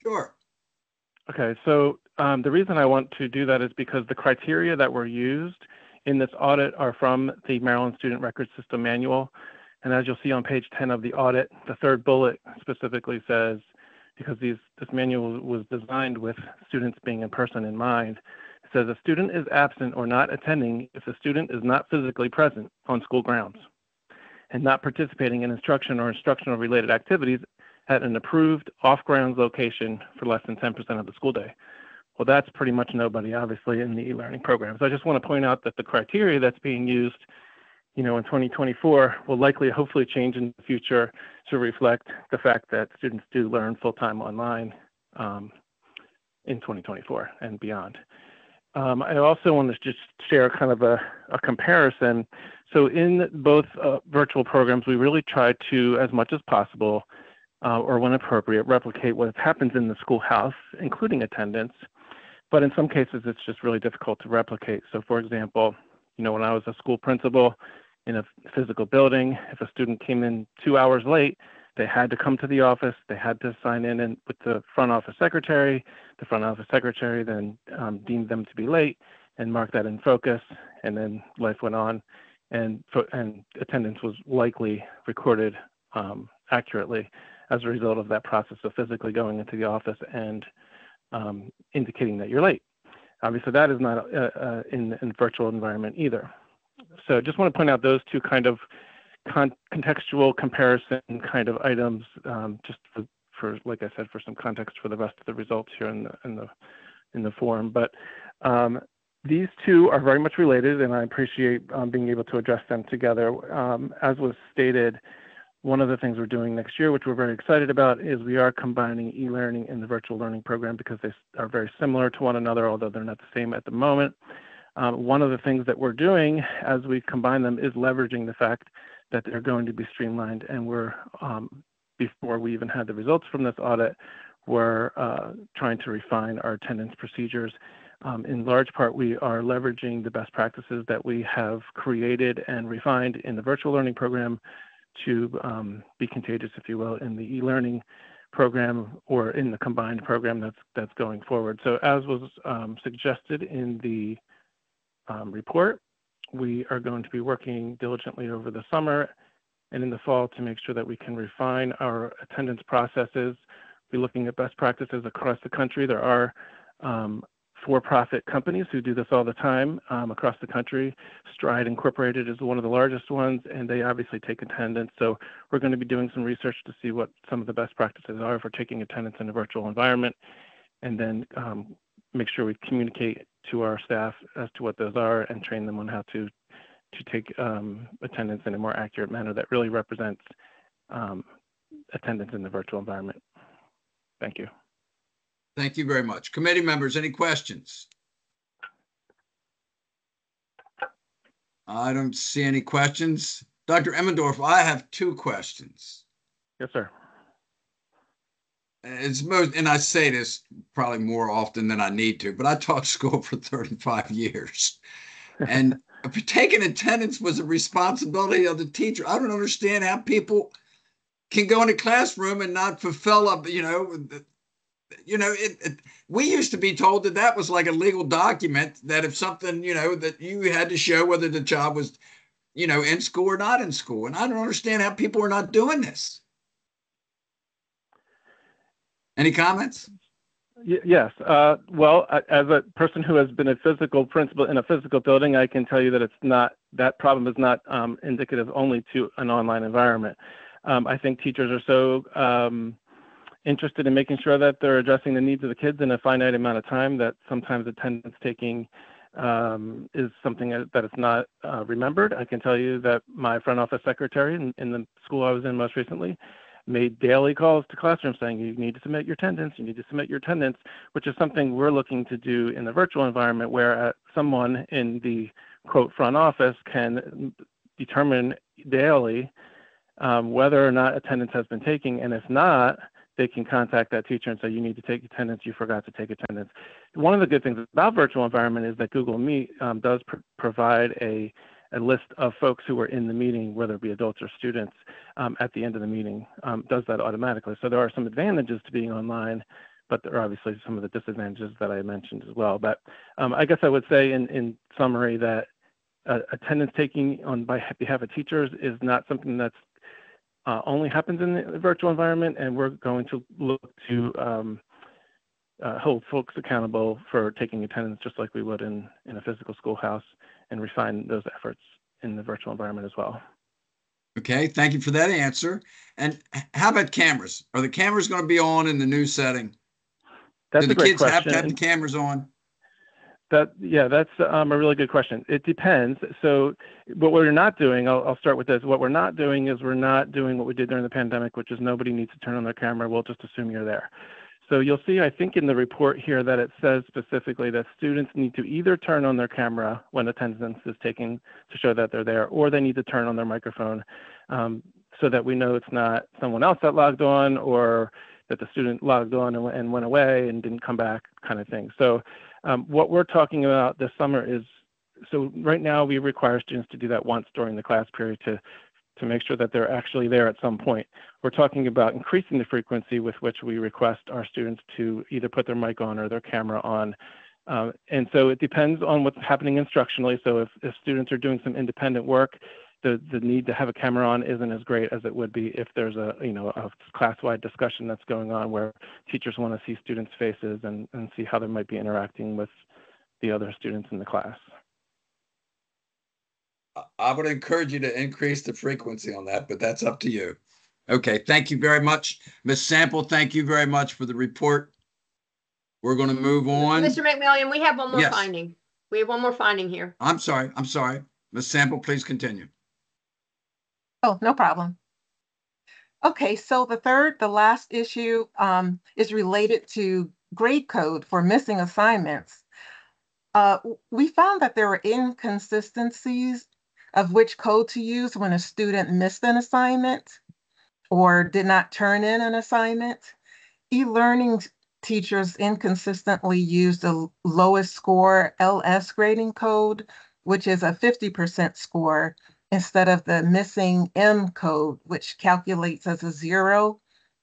Sure. Okay, so um, the reason I want to do that is because the criteria that were used in this audit are from the Maryland Student Record System Manual. And as you'll see on page 10 of the audit, the third bullet specifically says, because these, this manual was designed with students being in person in mind, it says a student is absent or not attending if the student is not physically present on school grounds and not participating in instruction or instructional related activities at an approved off-grounds location for less than 10% of the school day, Well, that's pretty much nobody, obviously, in the e-learning program. So I just want to point out that the criteria that's being used, you know, in 2024 will likely, hopefully, change in the future to reflect the fact that students do learn full-time online um, in 2024 and beyond. Um, I also want to just share kind of a, a comparison. So in both uh, virtual programs, we really try to, as much as possible, uh, or when appropriate, replicate what happens in the schoolhouse, including attendance. But in some cases, it's just really difficult to replicate. So for example, you know, when I was a school principal in a physical building, if a student came in two hours late, they had to come to the office. They had to sign in and with the front office secretary. The front office secretary then um, deemed them to be late and marked that in focus. And then life went on, and and attendance was likely recorded um, accurately as a result of that process of physically going into the office and um, indicating that you're late. Obviously, that is not uh, uh, in in virtual environment either. So, just want to point out those two kind of con- contextual comparison kind of items, um, just for, for, like I said, for some context for the rest of the results here in the in the in the form. But um, these two are very much related, and I appreciate um, being able to address them together. Um, as was stated, one of the things we're doing next year, which we're very excited about, is we are combining e-learning and the virtual learning program because they are very similar to one another, although they're not the same at the moment. Um, one of the things that we're doing as we combine them is leveraging the fact that they're going to be streamlined. And we're, um, before we even had the results from this audit, we're uh, trying to refine our attendance procedures. Um, in large part, we are leveraging the best practices that we have created and refined in the virtual learning program to um, be contagious, if you will, in the e-learning program or in the combined program that's that's going forward. So as was um, suggested in the report, we are going to be working diligently over the summer and in the fall to make sure that we can refine our attendance processes. We're looking at best practices across the country. There are um, for-profit companies who do this all the time um, across the country. Stride Incorporated is one of the largest ones, and they obviously take attendance. So we're going to be doing some research to see what some of the best practices are for taking attendance in a virtual environment, and then um, make sure we communicate to our staff as to what those are and train them on how to to take um, attendance in a more accurate manner that really represents um, attendance in the virtual environment. Thank you. Thank you very much. Committee members, any questions? I don't see any questions. Dr. Elmendorf, I have two questions. Yes, sir. It's most, and I say this probably more often than I need to, but I taught school for 35 years. And taking attendance was a responsibility of the teacher. I don't understand how people can go in a classroom and not fulfill a, you know, you know, it, it, we used to be told that that was like a legal document that if something, you know, that you had to show whether the child was, you know, in school or not in school. And I don't understand how people are not doing this. Any comments? Yes. Uh, well, as a person who has been a physical principal in a physical building, I can tell you that it's not that problem is not um, indicative only to an online environment. Um, I think teachers are so um, interested in making sure that they're addressing the needs of the kids in a finite amount of time that sometimes attendance taking um, is something that is not uh, remembered. I can tell you that my front office secretary in, in, the school I was in most recently made daily calls to classrooms saying you need to submit your attendance, you need to submit your attendance, which is something we're looking to do in the virtual environment where uh, someone in the quote front office can determine daily um, whether or not attendance has been taken, and if not, they can contact that teacher and say, you need to take attendance, you forgot to take attendance. One of the good things about virtual environment is that Google Meet um, does pr provide a, a list of folks who were in the meeting, whether it be adults or students, um, at the end of the meeting, um, does that automatically. So there are some advantages to being online, but there are obviously some of the disadvantages that I mentioned as well. But um, I guess I would say in, in summary that uh, attendance taking on by behalf of teachers is not something that's uh, only happens in the virtual environment, and we're going to look to um, uh, hold folks accountable for taking attendance just like we would in, in a physical schoolhouse and refine those efforts in the virtual environment as well. Okay, thank you for that answer. And how about cameras? Are the cameras going to be on in the new setting? That's Do the kids have to have the cameras on? That, yeah, that's um, a really good question. It depends. So what we're not doing, I'll, I'll start with this. What we're not doing is we're not doing what we did during the pandemic, which is nobody needs to turn on their camera. We'll just assume you're there. So you'll see, I think in the report here that it says specifically that students need to either turn on their camera when attendance is taken to show that they're there, or they need to turn on their microphone um, so that we know it's not someone else that logged on or that the student logged on and, and went away and didn't come back kind of thing. So um, what we're talking about this summer is, so right now we require students to do that once during the class period to, to make sure that they're actually there at some point. We're talking about increasing the frequency with which we request our students to either put their mic on or their camera on. Um, and so it depends on what's happening instructionally. So if, if students are doing some independent work, the, the need to have a camera on isn't as great as it would be if there's a you know a class-wide discussion that's going on where teachers want to see students' faces and, and see how they might be interacting with the other students in the class. I- I would encourage you to increase the frequency on that, but that's up to you. Okay, thank you very much. Ms. Sample, thank you very much for the report. We're going to move on. Mr. McMillion, we have one more Yes. finding. We have one more finding here. I'm sorry, I'm sorry. Ms. Sample, please continue. Oh, no problem. Okay, so the third, the last issue um, is related to grade code for missing assignments. Uh, we found that there were inconsistencies of which code to use when a student missed an assignment or did not turn in an assignment. E-learning teachers inconsistently used the lowest score LS grading code, which is a 50% score, instead of the missing M code, which calculates as a zero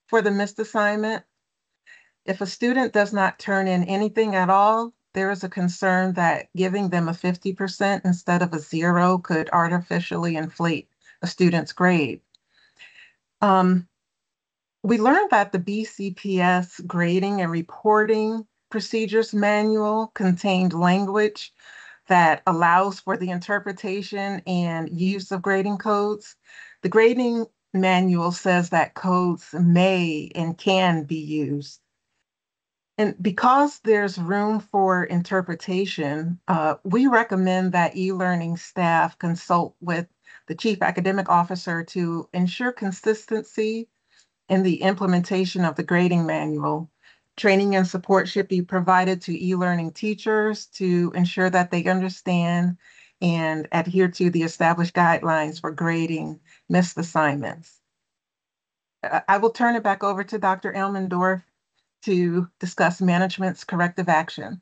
for the missed assignment. If a student does not turn in anything at all, there is a concern that giving them a 50% instead of a zero could artificially inflate a student's grade. Um, we learned that the BCPS grading and reporting procedures manual contained language that allows for the interpretation and use of grading codes. The grading manual says that codes may and can be used. And because there's room for interpretation, uh, we recommend that e-learning staff consult with the chief academic officer to ensure consistency in the implementation of the grading manual. Training and support should be provided to e-learning teachers to ensure that they understand and adhere to the established guidelines for grading missed assignments. I I will turn it back over to Dr. Elmendorf to discuss management's corrective action.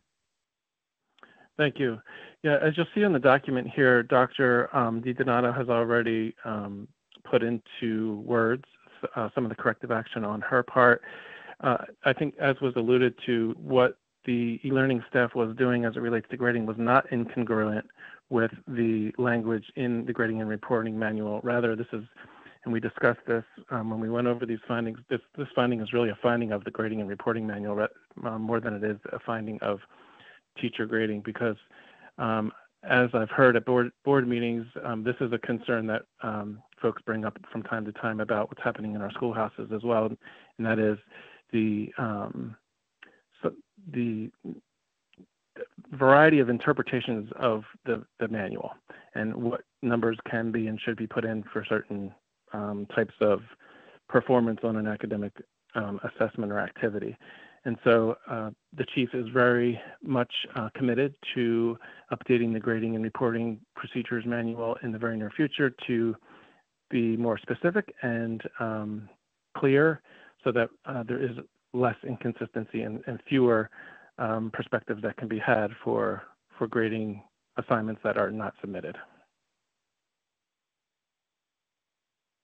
Thank you. Yeah, as you'll see on the document here, Dr. Um, DiDonato has already um, put into words uh, some of the corrective action on her part. Uh, I think, as was alluded to, what the e-learning staff was doing as it relates to grading was not incongruent with the language in the grading and reporting manual. Rather, this is, and we discussed this um, when we went over these findings. This this finding is really a finding of the grading and reporting manual uh, more than it is a finding of teacher grading because um, as I've heard at board board meetings, um, this is a concern that um, folks bring up from time to time about what's happening in our schoolhouses as well, and that is the um, so the variety of interpretations of the, the manual and what numbers can be and should be put in for certain um, types of performance on an academic um, assessment or activity. And so uh, the chief is very much uh, committed to updating the grading and reporting procedures manual in the very near future to be more specific and um, clear so that uh, there is less inconsistency and, and fewer um, perspectives that can be had for, for grading assignments that are not submitted.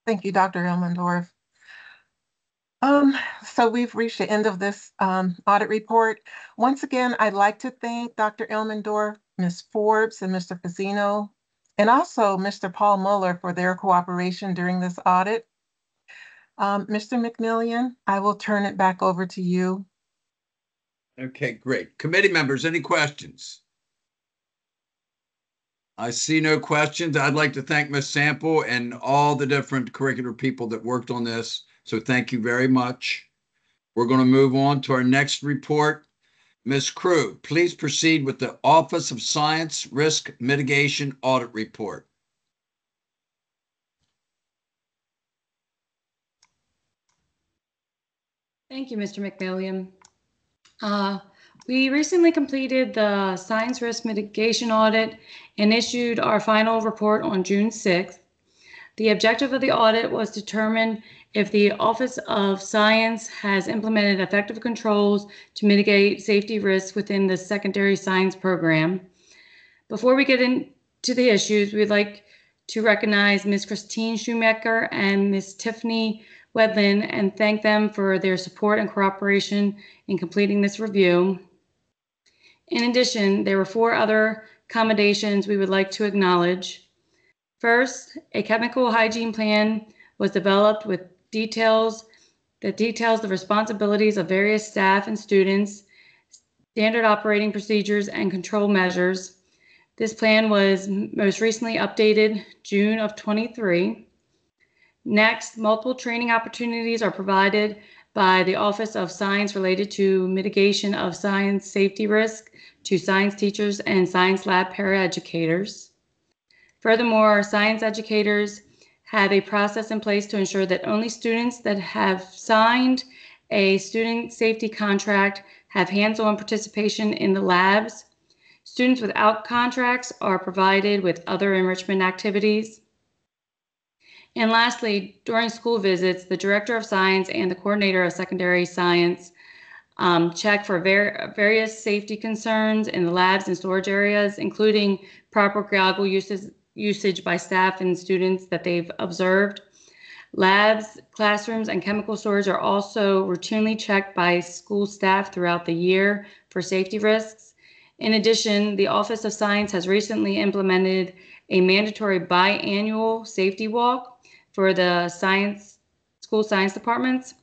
Thank you, Dr. Elmendorf. Um, so we've reached the end of this um, audit report. Once again, I'd like to thank Dr. Elmendorf, Ms. Forbes, and Mr. Fazzino, and also Mr. Paul Muller for their cooperation during this audit. Um, Mr. McMillion, I will turn it back over to you. Okay, great. Committee members, any questions? I see no questions. I'd like to thank Ms. Sample and all the different curricular people that worked on this. So thank you very much. We're going to move on to our next report. Ms. Crew, please proceed with the Office of Science Risk Mitigation Audit Report. Thank you, Mr. McMillion. Uh, We recently completed the science risk mitigation audit and issued our final report on June 6th. The objective of the audit was to determine if the Office of Science has implemented effective controls to mitigate safety risks within the secondary science program. Before we get into the issues, we'd like to recognize Ms. Christine Schumacher and Ms. Tiffany Wedlin and thank them for their support and cooperation in completing this review. In addition, there were four other accommodations we would like to acknowledge. First, a chemical hygiene plan was developed with details that details the responsibilities of various staff and students, standard operating procedures, and control measures. This plan was most recently updated June of 23. Next, multiple training opportunities are provided by the Office of Science related to mitigation of science safety risk to science teachers and science lab paraeducators. Furthermore, our science educators have a process in place to ensure that only students that have signed a student safety contract have hands-on participation in the labs. Students without contracts are provided with other enrichment activities. And lastly, during school visits, the Director of Science and the Coordinator of Secondary Science um, check for var- various safety concerns in the labs and storage areas, including proper goggle uses, usage by staff and students that they've observed. Labs, classrooms, and chemical storage are also routinely checked by school staff throughout the year for safety risks. In addition, the Office of Science has recently implemented a mandatory biannual safety walk for the science school science departments.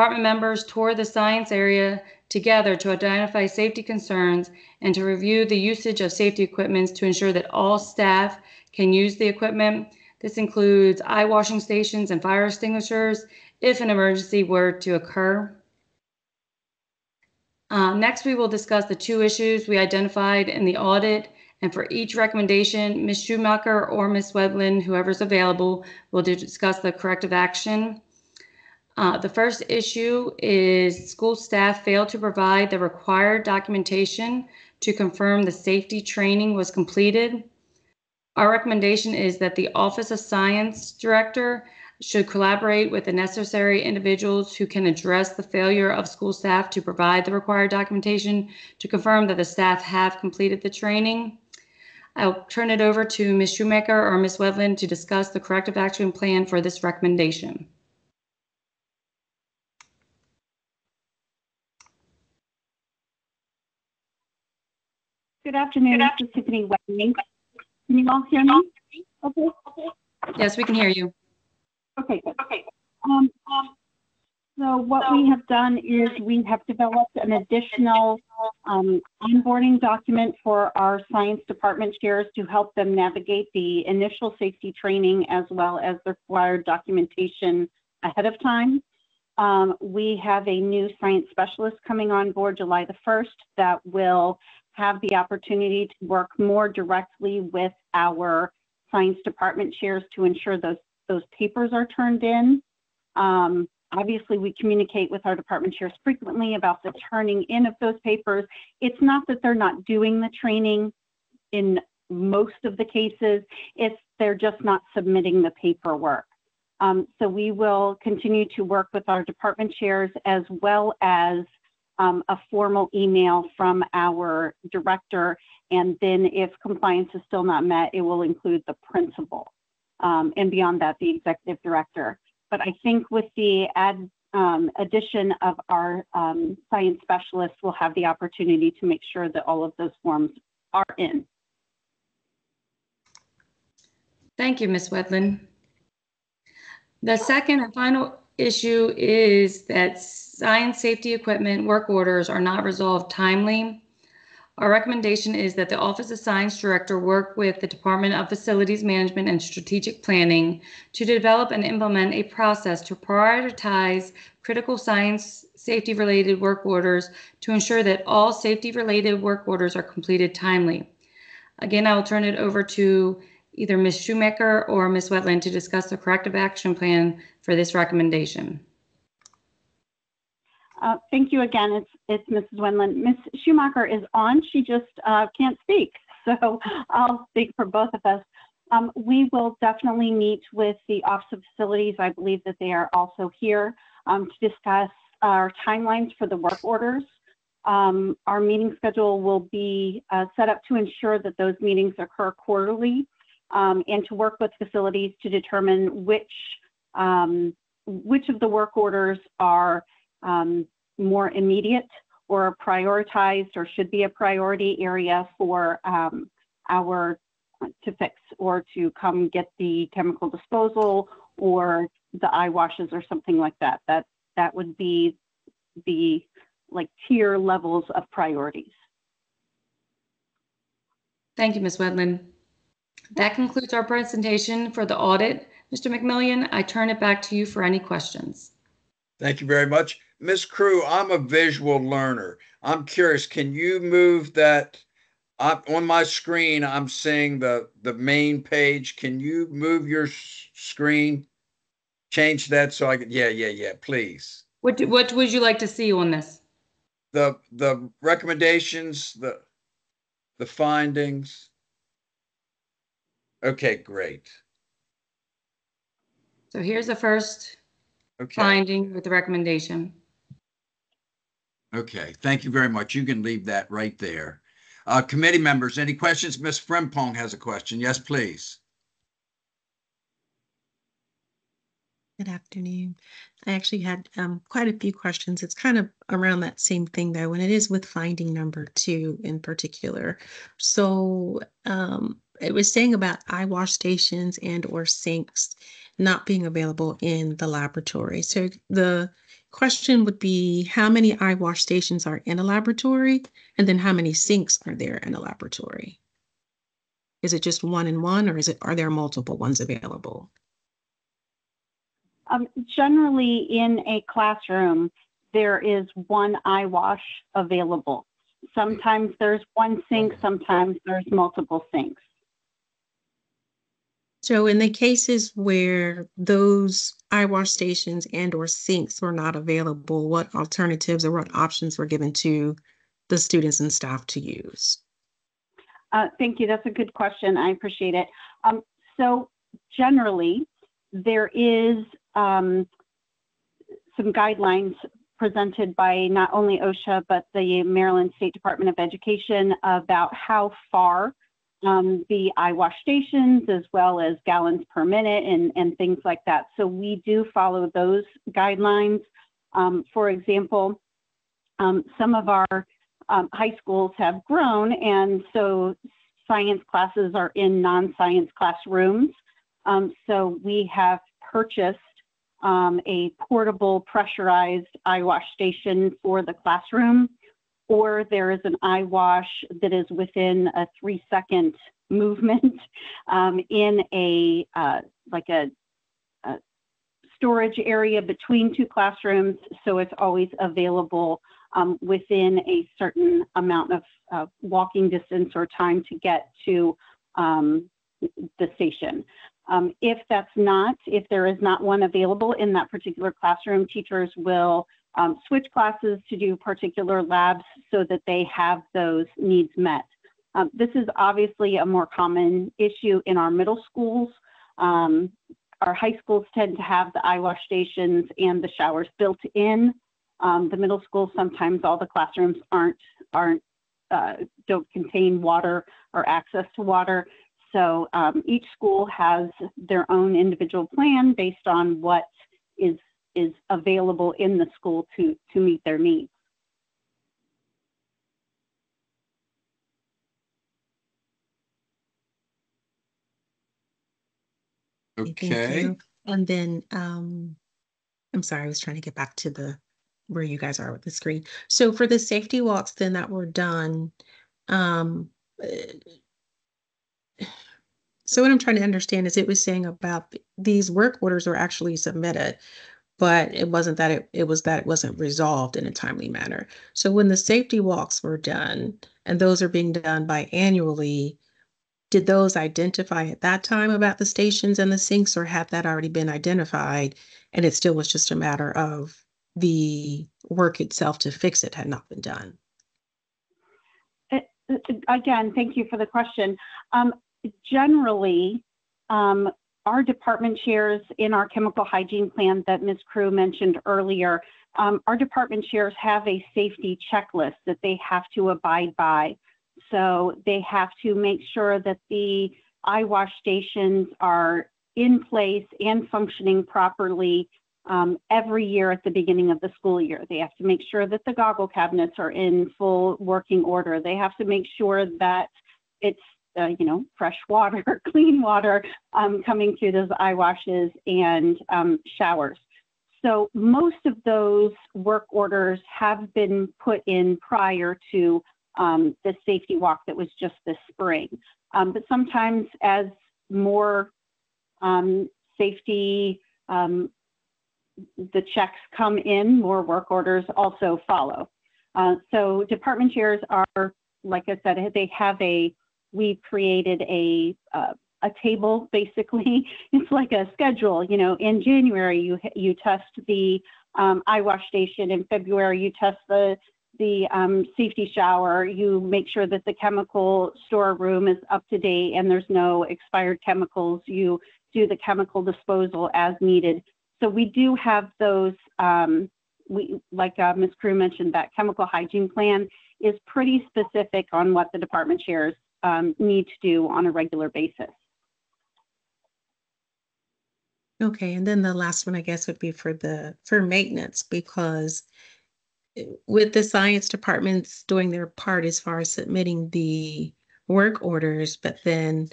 Department members tour the science area together to identify safety concerns and to review the usage of safety equipment to ensure that all staff can use the equipment. This includes eye washing stations and fire extinguishers if an emergency were to occur. Uh, next, we will discuss the two issues we identified in the audit. And for each recommendation, Ms. Schumacher or Ms. Wedlin, whoever's available, will discuss the corrective action. Uh, the first issue is school staff failed to provide the required documentation to confirm the safety training was completed. Our recommendation is that the Office of Science Director should collaborate with the necessary individuals who can address the failure of school staff to provide the required documentation to confirm that the staff have completed the training. I'll turn it over to Ms. Schumacher or Ms. Wedlin to discuss the corrective action plan for this recommendation. Good afternoon, this is Tiffany Wedney. Can you all hear me? Okay. Yes, we can hear you. Okay, good. Okay. Um, um, so what we have done is we have developed an additional um, onboarding document for our science department chairs to help them navigate the initial safety training as well as the required documentation ahead of time. Um, we have a new science specialist coming on board July the 1st that will have the opportunity to work more directly with our science department chairs to ensure those those papers are turned in. Um, obviously, we communicate with our department chairs frequently about the turning in of those papers. It's not that they're not doing the training in most of the cases, it's they're just not submitting the paperwork. Um, so we will continue to work with our department chairs as well as um, a formal email from our director. And then if compliance is still not met, it will include the principal. Um, and beyond that, the executive director. But I think with the add, um, addition of our um, science specialists, we'll have the opportunity to make sure that all of those forms are in. Thank you, Ms. Wedlin. The second and final issue is that science safety equipment work orders are not resolved timely. Our recommendation is that the Office of Science Director work with the Department of Facilities Management and Strategic Planning to develop and implement a process to prioritize critical science safety-related work orders to ensure that all safety-related work orders are completed timely. Again, I will turn it over to either Ms. Schumacher or Ms. Wetland to discuss the corrective action plan for this recommendation. Uh, Thank you again. It's, it's Mrs. Wendland. Ms. Schumacher is on. She just uh, can't speak. So I'll speak for both of us. Um, We will definitely meet with the Office of Facilities. I believe that they are also here um, to discuss our timelines for the work orders. Um, Our meeting schedule will be uh, set up to ensure that those meetings occur quarterly um, and to work with facilities to determine which, um, which of the work orders are um, more immediate or prioritized or should be a priority area for um, our to fix or to come get the chemical disposal or the eye washes or something like that. That that would be the like tier levels of priorities. Thank you, Ms. Wetland. That concludes our presentation for the audit. Mr. McMillion, I turn it back to you for any questions. Thank you very much. Ms. Crew, I'm a visual learner. I'm curious, can you move that? Up on my screen, I'm seeing the, the main page. Can you move your screen? Change that so I can, yeah, yeah, yeah, please. What, do- what would you like to see on this? The, the recommendations, the, the findings. Okay, great. So here's the first Okay, finding with the recommendation. okay, thank you very much. You can leave that right there. Uh, committee members, any questions? Ms. Frempong has a question. Yes, please. Good afternoon. I actually had um, quite a few questions. It's kind of around that same thing though, and it is with finding number two in particular. So um, it was saying about eye wash stations and or sinks not being available in the laboratory. So the question would be how many eye wash stations are in a laboratory and then how many sinks are there in a laboratory? Is it just one and one or is it are there multiple ones available? Um, generally, in a classroom, there is one eye wash available. Sometimes there's one sink, sometimes there's multiple sinks. So in the cases where those eye wash stations and or sinks were not available, what alternatives or what options were given to the students and staff to use? Uh, thank you. That's a good question. I appreciate it. Um, so generally, there is um, some guidelines presented by not only OSHA, but the Maryland State Department of Education about how far um, the eye wash stations as well as gallons per minute and, and things like that. So we do follow those guidelines. Um, for example, um, some of our um, high schools have grown and so science classes are in non-science classrooms. Um, so we have purchased um, a portable pressurized eye wash station for the classroom or there is an eye wash that is within a three second movement um, in a uh, like a, a, storage area between two classrooms so it's always available um, within a certain amount of uh, walking distance or time to get to um, the station. Um, if that's not, if there is not one available in that particular classroom, teachers will um, switch classes to do particular labs so that they have those needs met. Um, this is obviously a more common issue in our middle schools. Um, our high schools tend to have the eye wash stations and the showers built in. Um, the middle schools, sometimes all the classrooms aren't, aren't uh, don't contain water or access to water. So um, each school has their own individual plan based on what is is available in the school to, to meet their needs. Okay. And then, um, I'm sorry, I was trying to get back to the, where you guys are with the screen. So for the safety walks then that were done, Um, so what I'm trying to understand is it was saying about these work orders are actually submitted, but it wasn't that it, it was that it wasn't resolved in a timely manner. So when the safety walks were done, and those are being done biannually, did those identify at that time about the stations and the sinks, or had that already been identified? And it still was just a matter of the work itself to fix it had not been done? Uh, uh, Again, thank you for the question. Um, Generally, um, our department chairs in our chemical hygiene plan that Ms. Crew mentioned earlier, um, our department chairs have a safety checklist that they have to abide by. So they have to make sure that the eye wash stations are in place and functioning properly um, every year at the beginning of the school year. They have to make sure that the goggle cabinets are in full working order. They have to make sure that it's uh, you know, fresh water, clean water um, coming through those eye washes and um, showers. So most of those work orders have been put in prior to um, the safety walk that was just this spring. Um, but sometimes as more um, safety, um, the checks come in, more work orders also follow. Uh, so department chairs are, like I said, they have a we've created a uh, a table basically. It's like a schedule you know in january you you test the um, eye wash station. In february you test the the um, safety shower. You make sure that the chemical storeroom is up to date and there's no expired chemicals. You do the chemical disposal as needed. So we do have those um, we like uh, ms crew mentioned that chemical hygiene plan is pretty specific on what the department chairs um, need to do on a regular basis. Okay, and then the last one, I guess, would be for the, for maintenance, because with the science departments doing their part as far as submitting the work orders, but then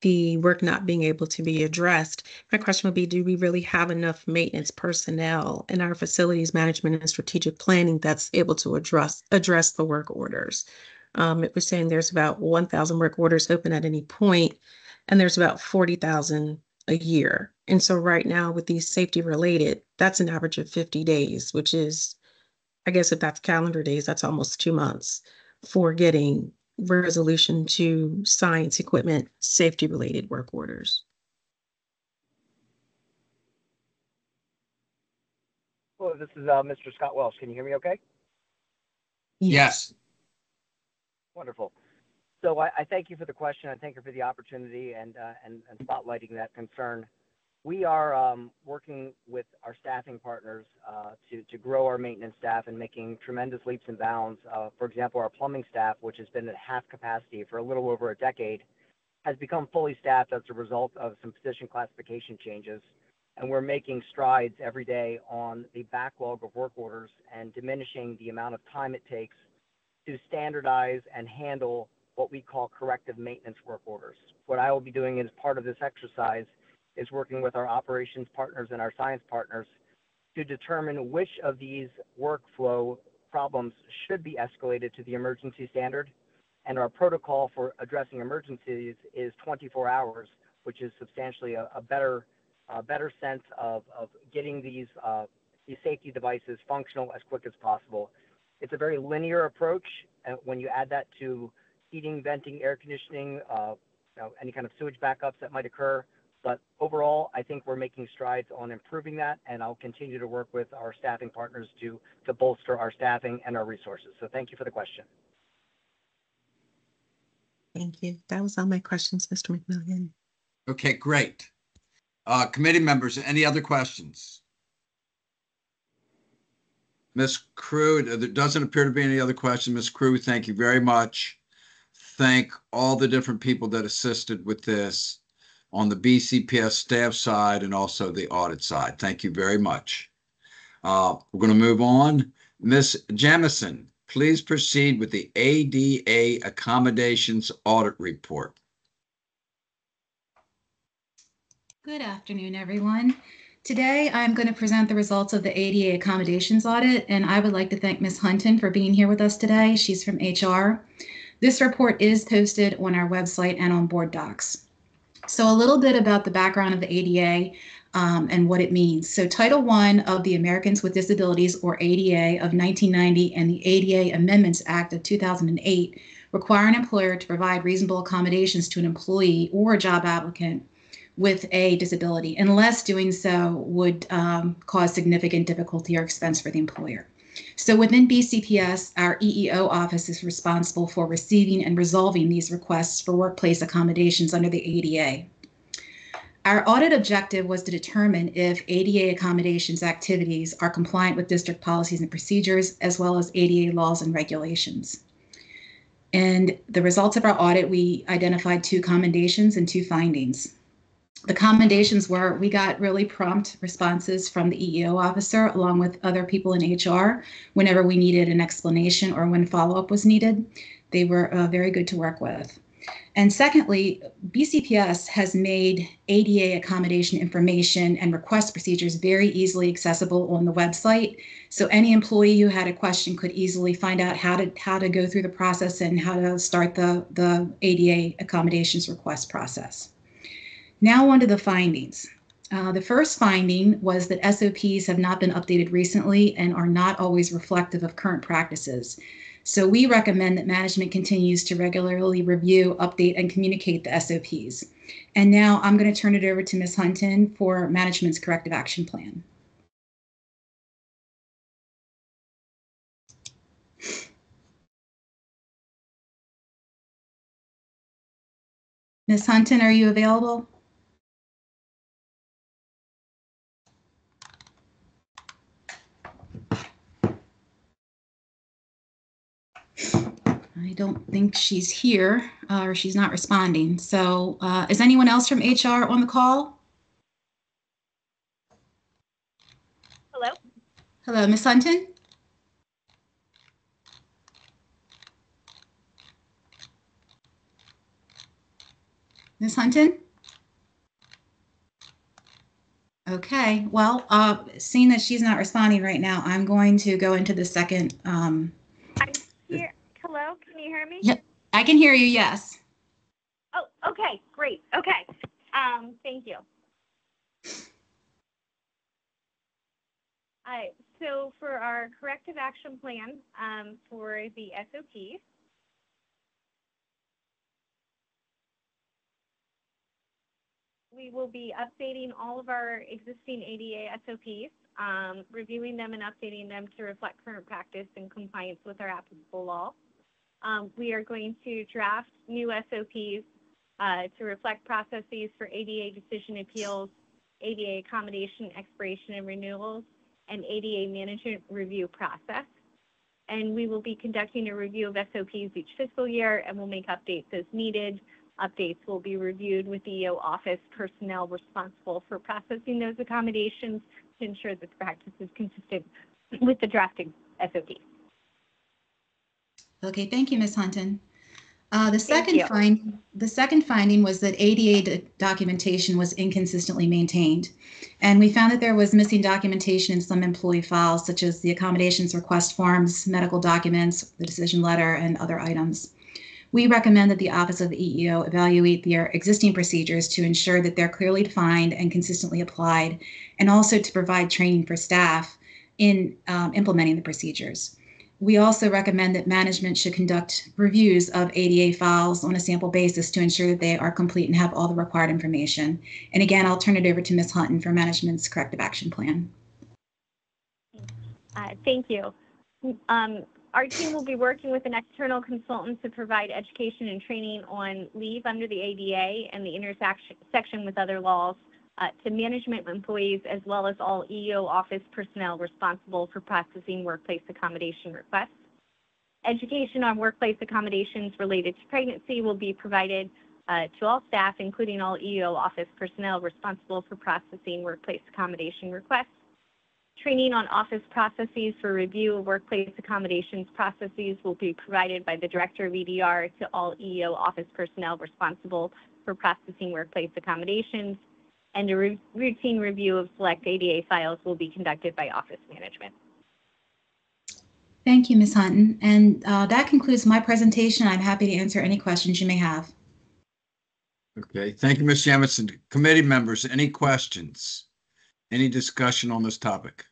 the work not being able to be addressed, my question would be, do we really have enough maintenance personnel in our facilities management and strategic planning that's able to address, address the work orders? Um, it was saying there's about 1,000 work orders open at any point, and there's about 40,000 a year. And so right now with these safety related, that's an average of 50 days, which is, I guess if that's calendar days, that's almost two months for getting resolution to science equipment safety related work orders. Hello, this is uh, Mr. Scott Welsh. Can you hear me okay? Yes. Wonderful. So I, I thank you for the question. I thank you for the opportunity and, uh, and, and spotlighting that concern. We are um, working with our staffing partners uh, to, to grow our maintenance staff and making tremendous leaps and bounds. Uh, for example, our plumbing staff, which has been at half capacity for a little over a decade, has become fully staffed as a result of some position classification changes. And we're making strides every day on the backlog of work orders and diminishing the amount of time it takes to standardize and handle what we call corrective maintenance work orders. What I will be doing as part of this exercise is working with our operations partners and our science partners to determine which of these workflow problems should be escalated to the emergency standard. And our protocol for addressing emergencies is 24 hours, which is substantially a, a better, a better sense of, of getting these, uh, these safety devices functional as quick as possible it's a very linear approach. And when you add that to heating, venting, air conditioning, uh, you know, any kind of sewage backups that might occur. But overall, I think we're making strides on improving that, and I'll continue to work with our staffing partners to, to bolster our staffing and our resources. So thank you for the question. Thank you. That was all my questions, Mr. McMillion. Okay, great. Uh, committee members, any other questions? Ms. Crew, there doesn't appear to be any other questions. Ms. Crew, thank you very much. Thank all the different people that assisted with this on the BCPS staff side and also the audit side. Thank you very much. Uh, we're going to move on. Ms. Jamison, please proceed with the ADA accommodations audit report. Good afternoon, everyone. Today, I'm going to present the results of the ADA accommodations audit, and I would like to thank Ms. Hunton for being here with us today. She's from HR. This report is posted on our website and on BoardDocs. So a little bit about the background of the ADA um, and what it means. So Title I of the Americans with Disabilities, or ADA, of 1990 and the ADA Amendments Act of 2008 require an employer to provide reasonable accommodations to an employee or a job applicant with a disability, unless doing so would um, cause significant difficulty or expense for the employer. So within BCPS, our EEO office is responsible for receiving and resolving these requests for workplace accommodations under the ADA. Our audit objective was to determine if ADA accommodations activities are compliant with district policies and procedures, as well as ADA laws and regulations. And the results of our audit, we identified two commendations and two findings. The commendations were we got really prompt responses from the EEO officer, along with other people in HR, whenever we needed an explanation or when follow up was needed. They were uh, very good to work with. And secondly, BCPS has made ADA accommodation information and request procedures very easily accessible on the website. So any employee who had a question could easily find out how to how to go through the process and how to start the, the ADA accommodations request process. Now on to the findings. Uh, the first finding was that SOPs have not been updated recently and are not always reflective of current practices. So we recommend that management continues to regularly review, update, and communicate the SOPs. And now I'm going to turn it over to Ms. Hunton for management's corrective action plan. Ms. Hunton, are you available? Don't think she's here uh, or she's not responding. So uh, is anyone else from HR on the call? Hello? Hello, Ms. Hunton? Ms. Hunton? Okay, well, uh, seeing that she's not responding right now, I'm going to go into the second. Um, hello, can you hear me? yeah, I can hear you, yes. Oh, okay, great, okay. Um, thank you. Uh, so for our corrective action plan, um, for the SOP, we will be updating all of our existing ADA SOPs, um, reviewing them and updating them to reflect current practice and compliance with our applicable law. Um, we are going to draft new SOPs uh, to reflect processes for ADA decision appeals, ADA accommodation expiration and renewals, and ADA management review process. And we will be conducting a review of SOPs each fiscal year and we'll make updates as needed. Updates will be reviewed with the EO office personnel responsible for processing those accommodations to ensure that the practice is consistent with the drafting SOP. Okay, thank you, Ms. Hunton. Uh, the second find, the second finding was that ADA documentation was inconsistently maintained. And we found that there was missing documentation in some employee files, such as the accommodations request forms, medical documents, the decision letter, and other items. We recommend that the Office of the EEO evaluate their existing procedures to ensure that they're clearly defined and consistently applied, and also to provide training for staff in um, implementing the procedures. We also recommend that management should conduct reviews of ADA files on a sample basis to ensure that they are complete and have all the required information. And again, I'll turn it over to Ms. Hunton for management's corrective action plan. Uh, Thank you. Um, Our team will be working with an external consultant to provide education and training on leave under the ADA and the intersection section with other laws to management employees as well as all EO office personnel responsible for processing workplace accommodation requests. Education on workplace accommodations related to pregnancy will be provided uh, to all staff, including all EO office personnel responsible for processing workplace accommodation requests. Training on office processes for review of workplace accommodations processes will be provided by the Director of EDR to all EO office personnel responsible for processing workplace accommodations. And a routine review of select ADA files will be conducted by office management. Thank you, Ms. Hunton. And uh, that concludes my presentation. I'm happy to answer any questions you may have. Okay, thank you, Ms. Jamison. Committee members, any questions? Any discussion on this topic?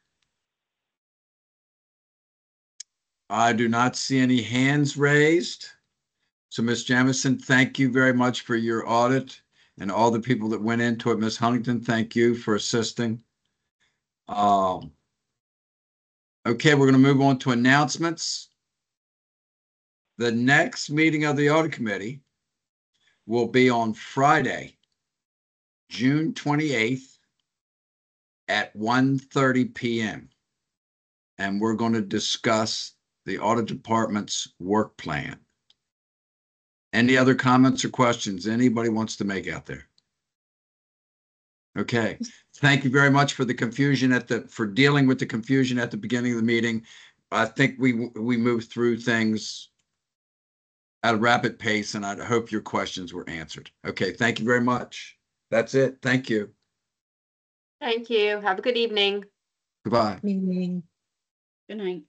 I do not see any hands raised. So, Ms. Jamison, thank you very much for your audit and all the people that went into it. Ms. Huntington, thank you for assisting. Um, okay, we're going to move on to announcements. The next meeting of the audit committee will be on Friday, June 28th at 1:30 PM. And we're going to discuss the audit department's work plan. Any other comments or questions anybody wants to make out there? Okay, thank you very much for the confusion at the, for dealing with the confusion at the beginning of the meeting. I think we, we moved through things at a rapid pace, and I hope your questions were answered. Okay, thank you very much. That's it. Thank you. Thank you. Have a good evening. Goodbye. Meeting. Good night.